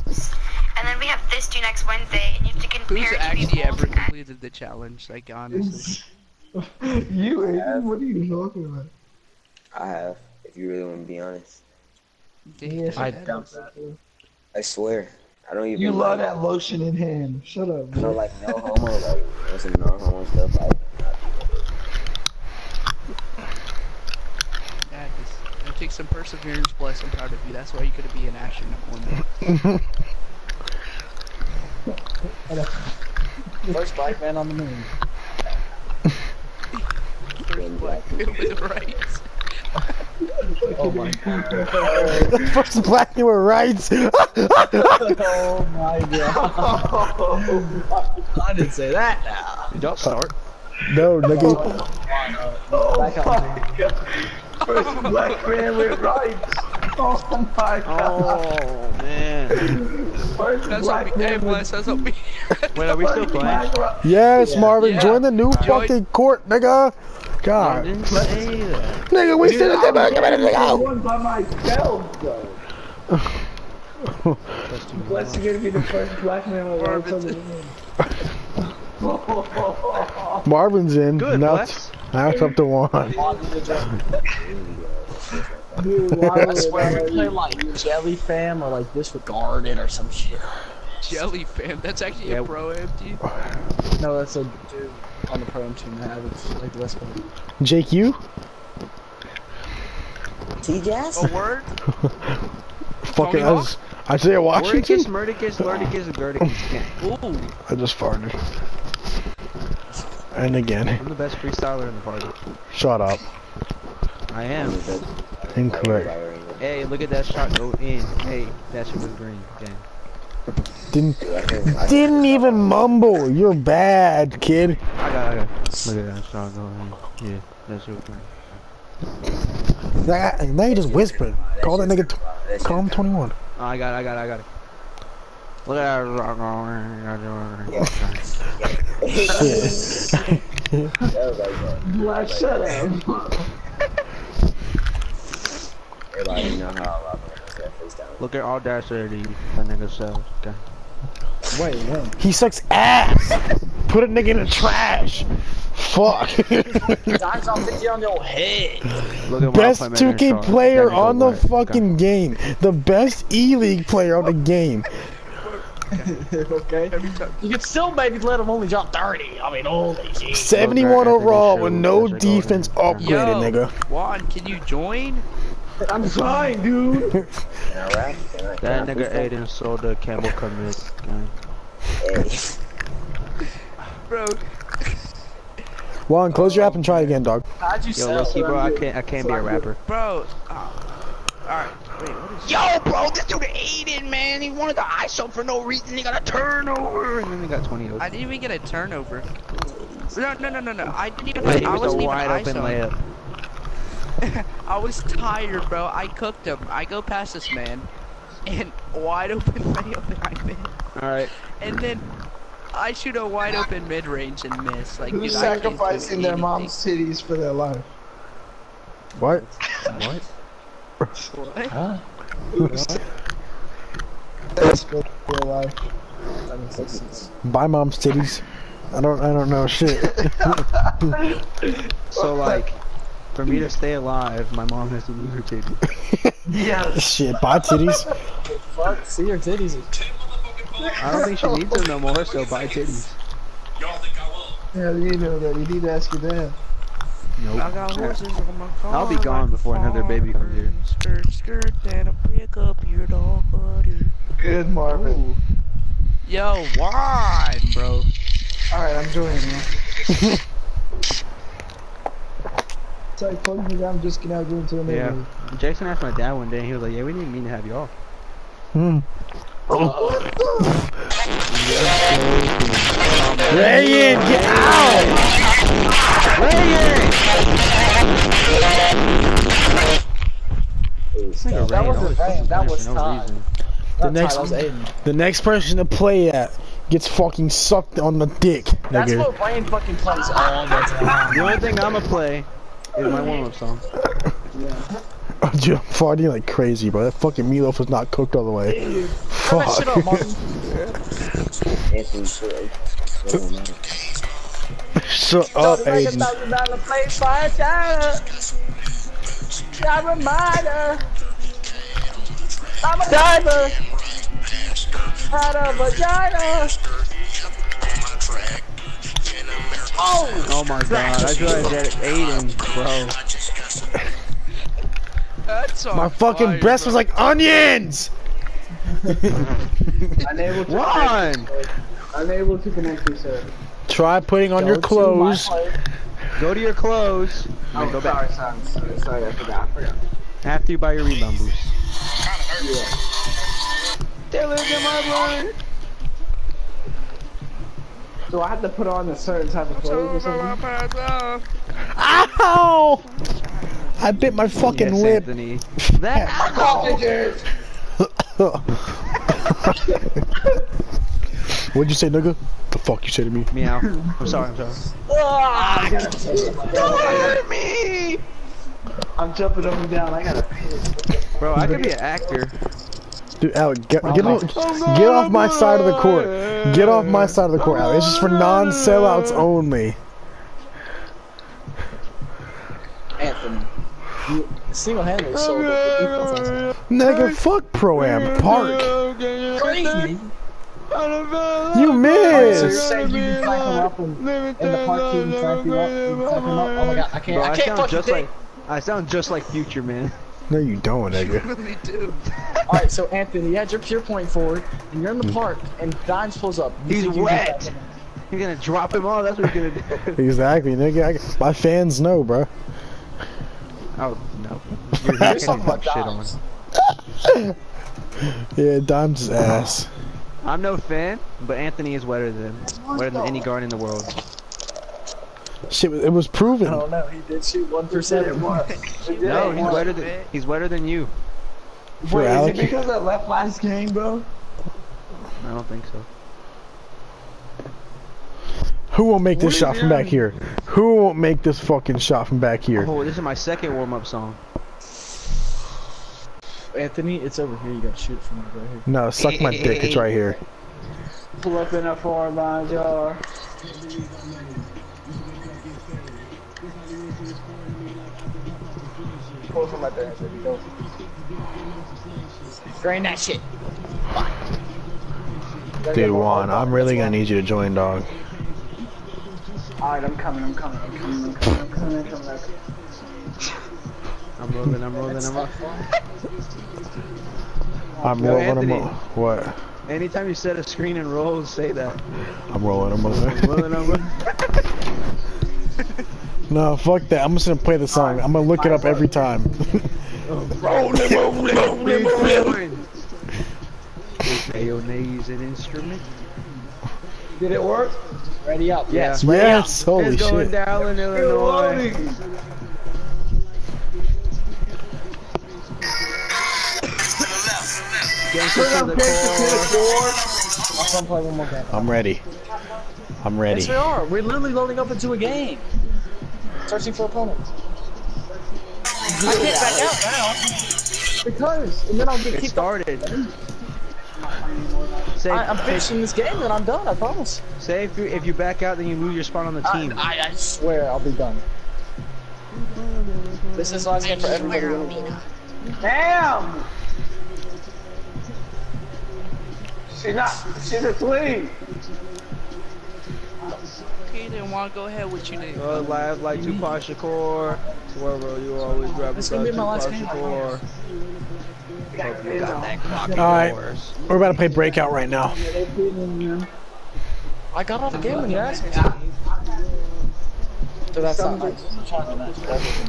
And then we have this due next Wednesday, and you have to compare Who's two actually people. ever completed the challenge? Like honestly. <laughs> you, Aiden, what are you talking about? I have, if you really want to be honest. Yes, I have. doubt that. I swear. I don't even You love like, that lotion in hand. Shut up, No, bro. like, no homo, like, on some no homo stuff. I, Yeah, just, it takes some perseverance. bless. I'm proud of you. That's why you could be an astronaut one day. <laughs> First black man on the moon. First black man with rights. Oh my god. the first black you were right. oh my god. I didn't say that now. Don't start. no, nigga. Back up. First black man with rights. Oh my god. Oh man. First That's black what we. Hey, man bless. That's what we. Wait, are we still playing? Yes, Marvin, Yeah. join the new Join- fucking court, nigga. I didn't say that. nigga, we still at the back. Come on, I go. by myself, though. <laughs> Bless you gonna be the first black man with rights on the moon. <laughs> Marvin's in. Good, now Flex. it's, now it's up to one. Dude, I swear we play like Jelly Fam or like Disregarded or some shit. Jelly fam. That's actually Yeah. a pro empty. No, that's a dude on the pro team that have it's like West Coast. Jake, you? T-Jazz? A oh, word? <laughs> Fucking Tony as Isaiah Washington? Wordicus, Murdicus, Lurdicus, Gurdicus. Ooh. I just farted. And again. I'm the best freestyler in the party. Shut up. I am. Incorrect. Hey, look at that shot go in. Hey, that shit was green. Gang. Didn't didn't even mumble. You're bad, kid. I got, I got. Look at that shot go. Yeah, that shit was green. That, now you just whispered. Call that nigga. Call him 21. Oh, I got, it, I got, it, I got it. Look at that shot going in. Black, shut up. Everybody know how a lot of. Look at all that dirty that nigga sells. Okay. Wait, when? He sucks ass. Put a nigga in the trash. Fuck. Dimes on 50 on your head. Look best 2K shot. player on the white. Okay. fucking game. The best E League player on the game. <laughs> okay. You can still maybe let him only drop 30. I mean, holy shit. 71 overall with no that's a golden. defense upgraded, Yo, nigga. Juan, can you join? I'm trying, dude. Can I rap? Can I, That nigga? Aiden sold the Campbell commit. Gang. Hey. Bro, Juan, close your app and try again, dog. How'd you Yo, sell Loki, to bro, I can't, I can't be a rapper. bro. Oh. Alright, wait, what is Yo, bro, this dude Aiden, man. He wanted the ISO for no reason. He got a turnover. And then we got 20 I didn't even get a turnover. No, no, no, no, no. I didn't even. Wait, it I was wasn't a even wide open ISO. layup. <laughs> I was tired, bro. I cooked him. I go past this man, and wide open <laughs> layup, and I miss. Alright. And then I shoot a wide open mid range and miss. Like, Who's dude, I can't do sacrificing their mom's titties for their life? What? What? What? That's for their life. That makes no sense. Buy mom's titties. I don't. I don't know shit. <laughs> So, like, for me to stay alive, my mom has to lose her titties. <laughs> Yeah. shit. Buy titties. Fuck, see your titties. I don't think she needs them no more, so buy titties. Yeah, you know that. You need to ask your dad. Nope. I got horses on my car. I'll be gone before another baby comes here. Skirt, skirt, and a pick up your dog butter. Good, Marvin. Yo, why, bro? Alright, I'm joining you. <laughs> It's like, fuck me, I'm just gonna go into the Yeah. neighborhood. Jackson asked my dad one day, and he was like, yeah, we didn't mean to have you off. Hmm. Rayan, get out! This nigga That Ray wasn't always that was for no Todd. reason. The Not next, was the next person to play at gets fucking sucked on the dick, That's nigga. what Ryan fucking plays all the time. The only thing I'ma play is my warm-up song. <laughs> <laughs> Dude, I'm farting like crazy, bro. That fucking meatloaf was not cooked all the way. Turn that shit up, Fuck. Martin. Anthony So no matter. Shut up, Aiden. thousand dollar place for China. Got reminder. I'm a diver. Had a vagina. Oh! Oh my god, I realized that Aiden, bro. That's My fucking fire, breast bro. was like onions! Unable to Run! Unable to connect you, sir. Try putting on your Go to clothes. my place. Go to your clothes. Oh, go back. sorry, sorry, sorry, sorry, I forgot, I forgot. After you buy your rebound boost. They're losing my blood! Do I have to put on a certain type of clothes or something? Ow! I bit my fucking yes, lip. Anthony. That <laughs> What'd you say, nigga? The fuck you say to me? meow. <laughs> I'm sorry, I'm sorry. Ah, Don't hurt me! I'm jumping up and down. I gotta piss. Bro, I could be an actor. Dude, Alec, get, get, off, get off my side of the court. Get off my side of the court, Alec. It's just for non-sellouts only. Anthony, you single-handedly sold the defense. Nigga, fuck Pro-Am. Park. Crazy. You So you're missed. you can type him up and, and the park team type you up, you type him up? Oh my god, I can't, Bro, I I can't sound just like I sound just like Future, man. No, you don't, <laughs> nigga. really do. Alright, so Anthony, you had your pure point forward, and you're in the mm. park, and Dimes pulls up. You He's think you can wet. You're gonna drop him off. That's what you're gonna do. <laughs> Exactly, nigga. I, my fans know, bro. Oh no. You're You're, you're talking getting about shit on. Dimes. <laughs> Yeah, Dimes' ass. I'm no fan, but Anthony is wetter than wetter than any guard in the world. Shit, it was proven. Oh, I don't he did shoot one for seven. <laughs> No, he's wetter than he's wetter than you. For Wait, is Alec. it because I left last game, bro? I don't think so. Who won't make this shot from back here? Who won't make this fucking shot from back here? Oh, this is my second warm-up song. Anthony, it's over here. You got to shoot it from right here. No, suck my dick. It's right here. Pull up in a four line jar. Pull from right there, Anthony. Go. Drain that shit. Dude, Juan, I'm really gonna need you to join, dog. Alright, I'm coming, I'm coming, I'm coming, I'm coming, I'm coming, I'm coming. I'm coming. I'm rolling, I'm rolling, I'm rolling. I'm Yo, rolling. I'm Anthony. ro- what? Anytime you set a screen and roll, say that. I'm rolling. I'm rolling. I'm rolling. rolling, I'm rolling. <laughs> no, fuck that. I'm just gonna play the song. I'm gonna look it up every time. <laughs> rolling, rolling, rolling, rolling. Is mayonnaise an instrument? Did it work? Ready up. Yeah. Yes. Ready up. Holy it's going down in Illinois. The core. I'll come play one more game. I'm ready. I'm ready. Yes, we are. We're literally loading up into a game. Searching for opponents. I can't back out now. Because, and then I'll get It kicked started. Say, I, I'm finishing this game and I'm done, I promise. say if you if you back out, then you lose your spot on the team. I, I swear I'll be done. This is the last game for everybody. Damn! She's not, she's asleep. Okay, then want to go ahead with you then. Uh, live like Tupac Shakur. Wherever you always grab This is gonna be my last game. Shakur. Hope you got that clock All right, we're about to play breakout right now. I got off the game when you asked me to. So that's not nice.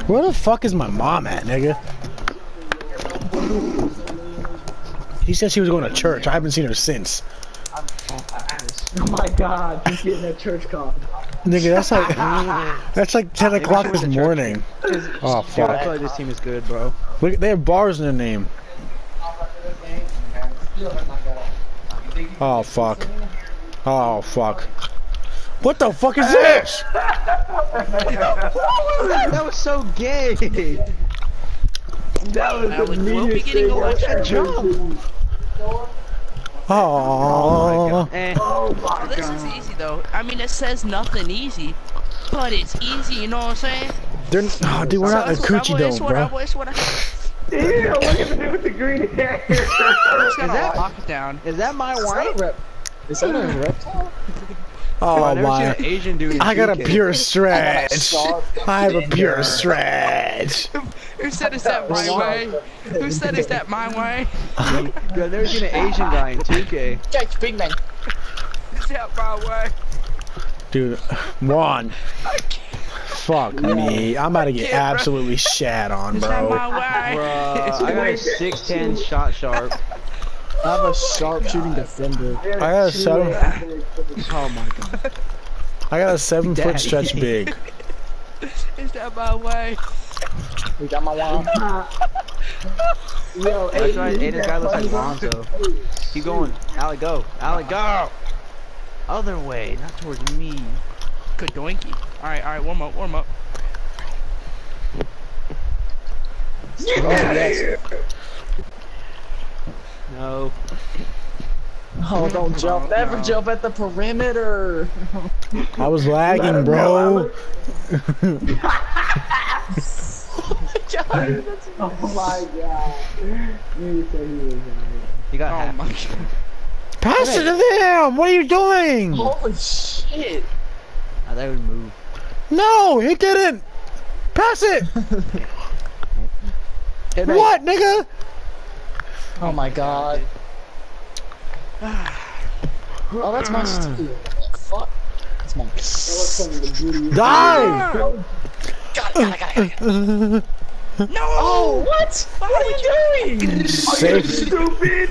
Where the fuck is my mom at, nigga? He said she was going to church. I haven't seen her since. Oh my god, she's getting that church call. Nigga, that's like that's like 10 o'clock this morning. Oh I fuck! feel like this team is good, bro. Look, they have bars in their name. Oh fuck! Oh fuck! What the fuck is this? <laughs> that was so gay. That was Alex the will be meanest getting thing a I've lecture. ever Jump. seen. Oh. Eh, Oh my Well, this is easy though. I mean, it says nothing easy, but it's easy. You know what I'm saying? They're, oh, dude, we're not in a So that's coochie what I- that's dome, what I- bro. That's what I- Ew, look at the dude with the green hair. I just that- lock it down. is that my Is that wife? a <laughs> rep? Is that a reptile? Oh I've my! Asian dude. I got a pure <laughs> stretch. I have a pure stretch. <laughs> Who said it's that my way? Who said it's that my way? Dude, I've never seen an Asian guy in 2K. Jake, big man. It's that my way. Dude, Juan. Fuck me. I'm about to get can't, bro. absolutely shat on, It's bro. my way. Bruh, I got a 6'10 shot sharp. I have a sharpshooting defender. I got a seven. Oh my god. I got a seven foot stretch big. <laughs> It's that my way. We got my wand. Yo, That's right, Aiden's guy looks like Lonzo. Keep going. Alec, go. Alec, go! Other way, not towards me. Good doinky. Alright, alright, warm up, warm up. yes. No. Oh, don't jump. Never jump at the perimeter. I was lagging, bro. <laughs> <laughs> Oh my god. You said he was You got Oh half. my god. Pass it to them. What are you doing? Holy shit. I thought it would move. No, he didn't. Pass it. <laughs> Hit me. What, nigga? Oh my god. Oh, that's my ah. steal. Fuck. That's my. Die. Got it, got it, got it, got it. No! Oh, what? What are you doing? Safe, Stupid!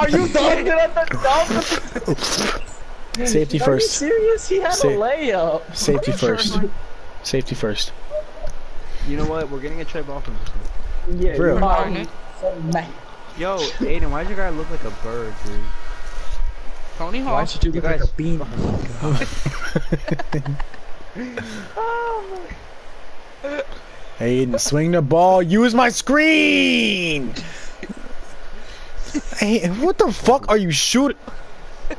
Are you throwing <laughs> <laughs> it at the dog? Safety Are you first. serious? He had Sa- <laughs> a layup. Safety first. Safety first. You know what? We're getting a trade ball from this. Yeah, For real. you're Mine. Nick. So mad. Yo, Aiden, why does your guy look like a bird, dude? Tony Why Hawk. should you You look like guys- a bean? <laughs> Oh, Aiden, swing the ball. Use my screen. <laughs> Hey, what the fuck are you shooting?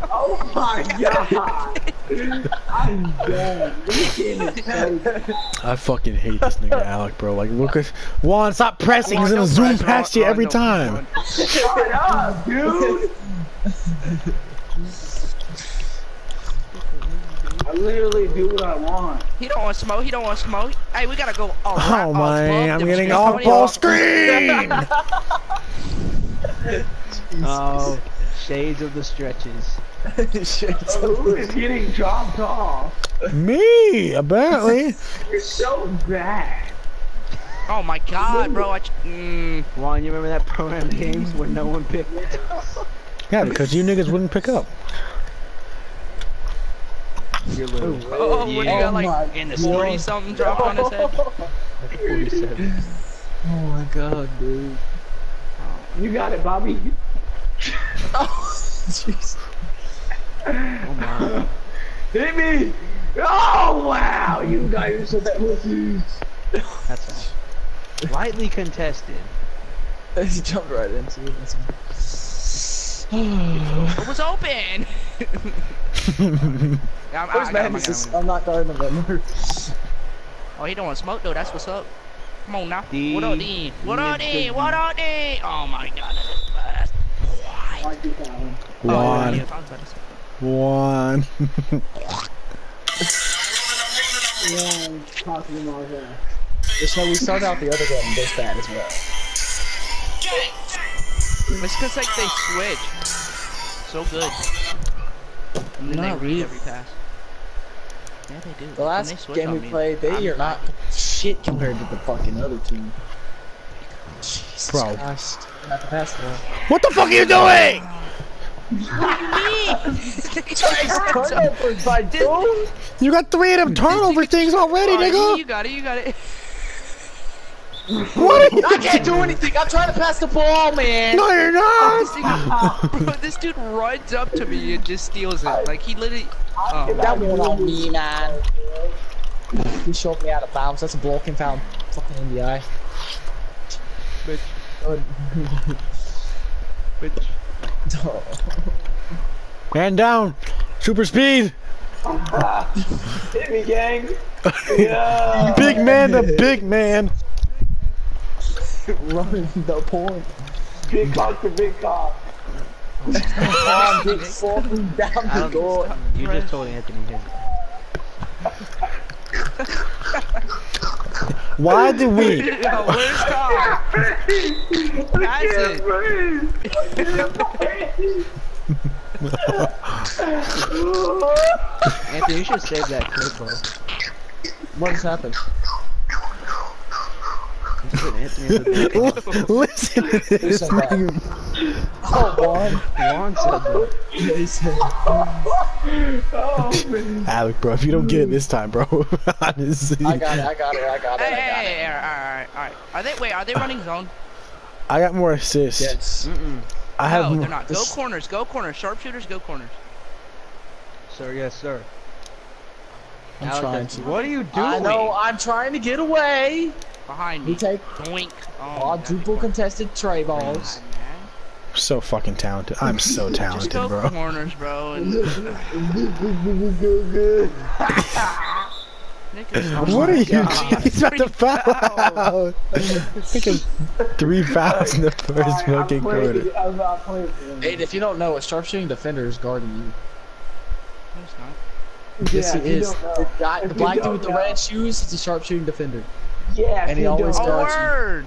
Oh my god! <laughs> I'm dead. This game is crazy. I fucking hate this nigga Alec, bro. Like, look at Juan. Stop pressing. He's Come on, gonna zoom press, past Ron, you every Ron, time. Ron. Shut up, dude! <laughs> I literally do what I want. He don't want smoke. He don't want smoke. Hey, we gotta go. All right, Oh all my! smoke, I'm getting shoot off ball screen. <laughs> Oh, shades of the stretches. <laughs> Oh, Who is getting dropped off? Me, apparently. <laughs> You're so bad. Oh my god, bro. I, ch- mm, Juan, you remember that program games where no one picked? <laughs> Yeah, because you niggas wouldn't pick up. Your little oh, when he got Oh like my in the God. 40 something dropped on his head. 47. Oh my god, dude. You got it, Bobby. Oh, jeez. Oh my. Hit me! Oh wow! You guys are so pussies. That's all. Lightly contested. He jumped right into it. That's It was open. yeah, I'm, I, Where's I got I got Madness? I'm not guarding him anymore. Oh, he don't want smoke though. That's what's up. Come on now. D. What up, D? What up? D. What up, D? Oh my god, that is fast. I one. One, yeah, I was about to say. one. One possibly. Just know we started out the other game this bad as well. It's cause like they switch. So good. And then Not they read really. every pass. Yeah, they do. The last game we me, played, they I'm are not shit compared to the fucking other team. Jesus Bro. Christ. Not the pass. What the fuck are you doing? Turnovers by two? You got three of them turnover things already, Oh, nigga. You got it. You got it. <laughs> What? Are you... I can't do anything. I'm trying to pass the ball, man. No, you're This not. dude, <laughs> bro, this dude runs up to me and just steals it. Like he literally. Oh, That one on me, man. He showed me out of bounds. That's a blocking foul. Fucking in the eye. Bitch. Good. bitch. Man down. Super speed. Hit me, gang. <laughs> Yeah. Big man the big man. Running the point. Big cock to big cock. Oh, <laughs> big falling down the door. You just told Anthony his. Why do we? <laughs> Yo, where's Carl? Pass it. Anthony, you should save that clip, bro. What has happened? You put Anthony in Listen to this said that? nigga. Oh, Juan. Juan said that. He said, Oh, man. <laughs> Alec, bro, if you don't get it this time, bro, <laughs> honestly, I got it, I got it, I got it, Hey, I hey, got hey, it. hey, alright, alright. Are they? Wait, are they running zone? I got more assists. Yes. Mm-mm. I have. no, more- they're not. Go corners. Go corners. Sharpshooters. Go corners. Sir, yes, sir. I'm Alec, trying to. What are you doing? I know, I'm trying to get away. Behind We me. take Doink. Oh, quadruple God, contested tray balls. so fucking talented. I'm so Just talented, go bro. corners, bro. And <laughs> Nick What are you? God. He's about to foul out. Freaking three fouls in the first fucking quarter. I'm not playing for. Hey, if you don't know, a sharpshooting defender is guarding you. No, it's not. Yes, Yeah, he is. The, guy, the black dude with the know. red shoes is a sharpshooting defender. Yeah, And he you always don't Oh, know. guards you. word!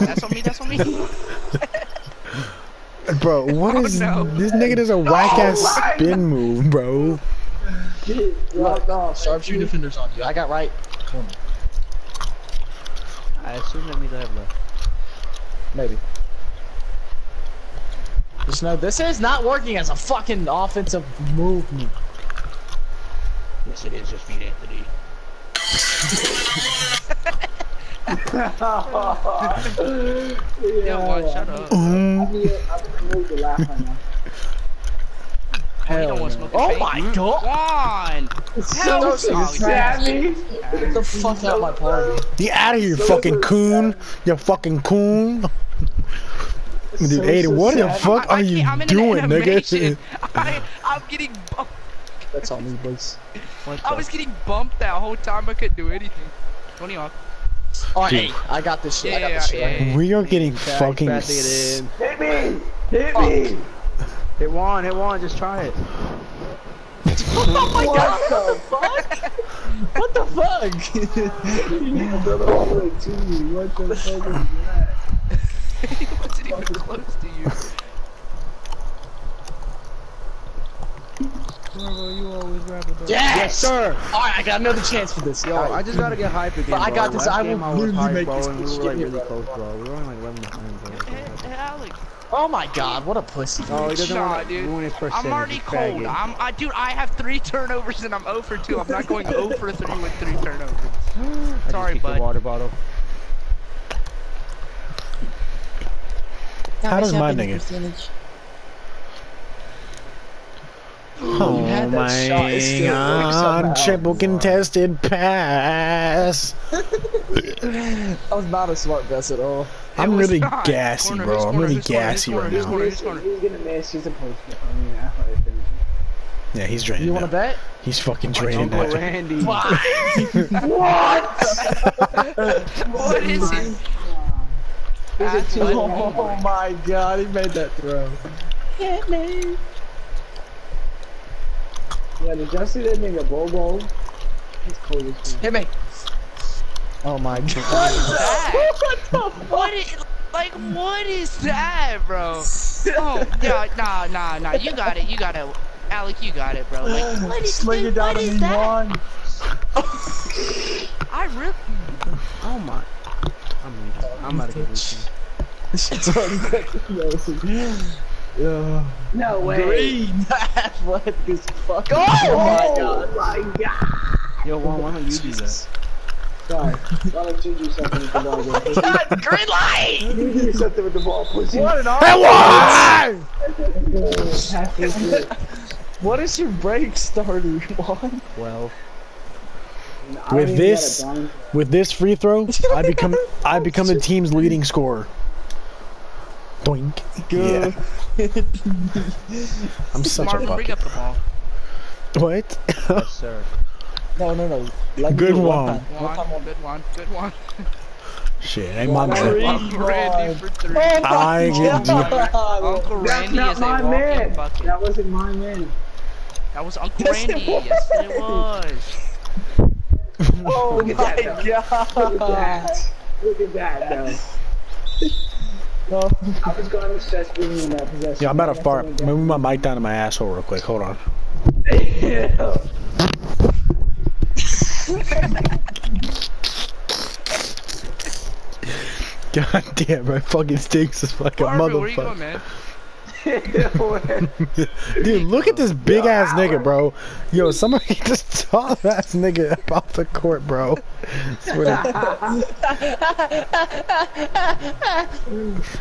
That's on me, that's on me. <laughs> Bro, what Oh, is no. this nigga does a oh, whack ass spin move, bro. Lock off. Sharpshooting defenders on you. I got right. corner. I assume that means I have left. Maybe. Just know this is not working as a fucking offensive movement. Yes, it is. Just beat Anthony. Yeah, one, shut up. I've been, I've the last <laughs> time now. Oh, Hell don't no. Oh paint? my god! One! So Hell no. savvy. Get the fuck out of my party. Get out of here, fucking coon. You fucking coon. <laughs> Dude, So Aiden, what the fuck I- I are you I'm in doing, nigga? <laughs> I, I'm getting bumped. That's on me, boys. What I the- was getting bumped that whole time. I couldn't do anything. 20 off. Alright, Dude. hey, I got this shit. I got this shit. yeah, right yeah. We are getting Back, fucking. back to get in. Hit me! Hit me! Hit one, hit one, just try it. <laughs> Oh my god, what the fuck? what the fuck? <laughs> You need to throw the whole way to me. What the fuck is that? <laughs> he wasn't even close to you. You always rap about Yes! sir. Alright, I got another chance for this. Yo, Alright. Oh, I just gotta get hype again. But I got this, Last I game will I literally hype, make bro, this and we were like really bro. close, bro. We were only like 11 points. Hey, hey, Alex. Oh my god, what a pussy. Oh, he doesn't Nah, want to dude. ruin his percentage. I'm already cold. faggot. I'm, I, dude, I have three turnovers and I'm 0 for 2. I'm not going 0 <laughs> for 3 with three turnovers. I just Sorry, kicked bud. the water bottle. How does my nigga? Oh had that my shot, it still oh works god, triple contested pass. That was not a smart guess at all. I'm really not. gassy, Corner, bro. who's I'm really corner, gassy corner, right who's now. corner? He's, he's gonna miss. He's a post. I mean, that's how it finishes. Yeah, he's draining. You wanna bet? He's fucking draining Uncle that. Randy. <laughs> <laughs> What is it? He's a two. Oh my god, he made that throw. Yeah, did y'all see that nigga Bobo? He's cold as shit. Hit me. Oh my <laughs> god. What is that? What the What is, like, what is that, bro? Oh, yeah, nah, nah, nah. You got it, you got it. Alec, you got it, bro. Like, <sighs> what is, Sling it down what to is me that? one. I really... Oh my. I'm leaving. I'm about to get this. <laughs> Shit's already <laughs> got Yeah. No way. Green. Athletic as fuck. Oh, my god. Oh my god. Yo, Juan, why don't you do that? Sorry. Why don't you do something with the ball? God, <laughs> green light. You do something with the ball, pussy. What an Hey, what? <laughs> Half. What is your break starter, Juan? 12. With this- got a dime. With this free throw, I become I become the <laughs> team's leading scorer. Doink. Good. Yeah, <laughs> I'm such a Marvin, bring bucket. up the ball. What? Yes, sir. <laughs> No, no, no. Let me Good do it one. time. One time One, on good one, good one. Shit, hey, mom. Three. Uncle Randy for three. Oh I get god. Uncle That's Randy not is a my man. bucket. That wasn't my man. That was Uncle Yes, it Randy. was. Yes, it was. <laughs> Oh my that, Look at god. that. Look at that, though. No. I was going to stress bringing that possession. Yeah, I'm about to fart. Move my mic down to my asshole real quick. Hold on. <laughs> God damn, my fucking stinks is like a Marvin, going, motherfucker. man? <laughs> Dude, look at this big ass nigga, bro. Yo, somebody <laughs> just tall ass nigga off the court, bro.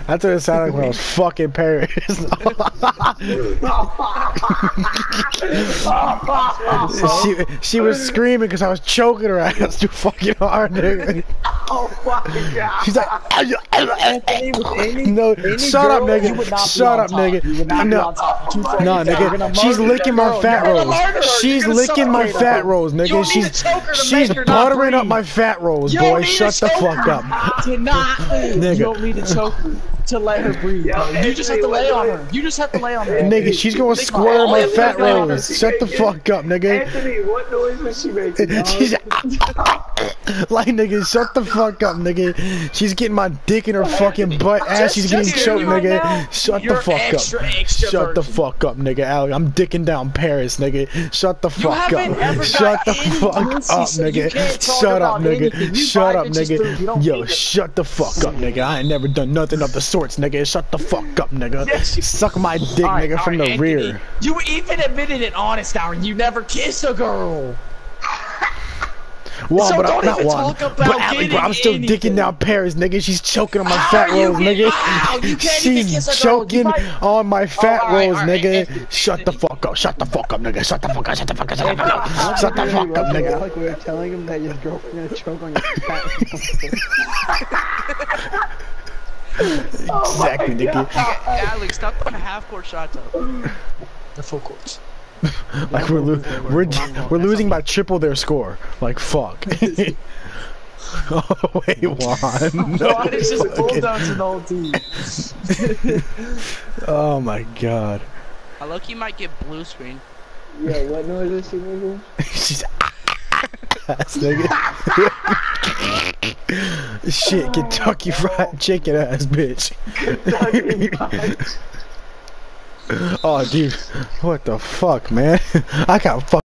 That's what it sounded like when I was fucking Paris. <laughs> she she was screaming because I was choking her ass too fucking hard, nigga. Oh my god. She's like, any, no, any shut up, nigga. Shut up, nigga. You would not be No, on top. You're too fucking no, fat. You're gonna nigga. She's licking my fat rolls. She's licking my fat rolls, nigga. She's to choke her to she's make her not buttering up breathe. My fat rolls, You boy. Shut the fuck her up. <laughs> To not. <laughs> Nigga. You don't need to choke her to let her breathe. bro. You just have to lay on her. You just have to lay on her. Nigga, she's gonna Think squirt my fat lay rolls. Shut the fuck up, nigga. Anthony, what noise was she making? <laughs> She's <laughs> like, nigga, shut the fuck up, nigga. She's getting my dick in her fucking butt ass. She's getting choked, you right nigga. Shut the fuck extra, up. extra Shut the fuck up, nigga. Alex, I'm dicking down Paris, nigga. Shut the fuck haven't up. ever <laughs> Shut the fuck pussy, up, so nigga. Shut up, nigga. Shut up, bitches through. You nigga. Yo, shut the fuck up, nigga. I ain't never done nothing of the sorts, nigga. Shut the fuck up, nigga. Yes, you- Suck my dick, All right, nigga, all from right, the Anthony, rear. You even admitted it honest hour. You never kissed a girl. <laughs> One, So but I'm don't one. talk about But Alec, bro, I'm still getting dicking down Paris, nigga. She's choking on my How fat rolls, nigga. How? You can't even She's kiss a girl. You choking might- on my oh, fat all right, rolls, all right, nigga. Anthony, Shut the fuck up. Shut the fuck up, nigga. Shut the fuck up. Shut the fuck up. Shut the fuck up. <laughs> Shut the fuck up, nigga. Like we were telling him that your girlfriend gonna choke on your fat. <laughs> <laughs> Oh exactly, nigga. Alex, stop throwing half court shots up. The full courts. <laughs> Like we're lo- we're we're losing by triple their score. Like fuck. <laughs> oh wait, Juan. No Why is just fucking- bulldozing the whole team? Oh my god. I look, you might get blue screen. Yeah, what noise is she making? She's ass nigga. Shit, Kentucky Fried Chicken ass bitch. oh, dude, what the fuck, man? <laughs> I got fuck.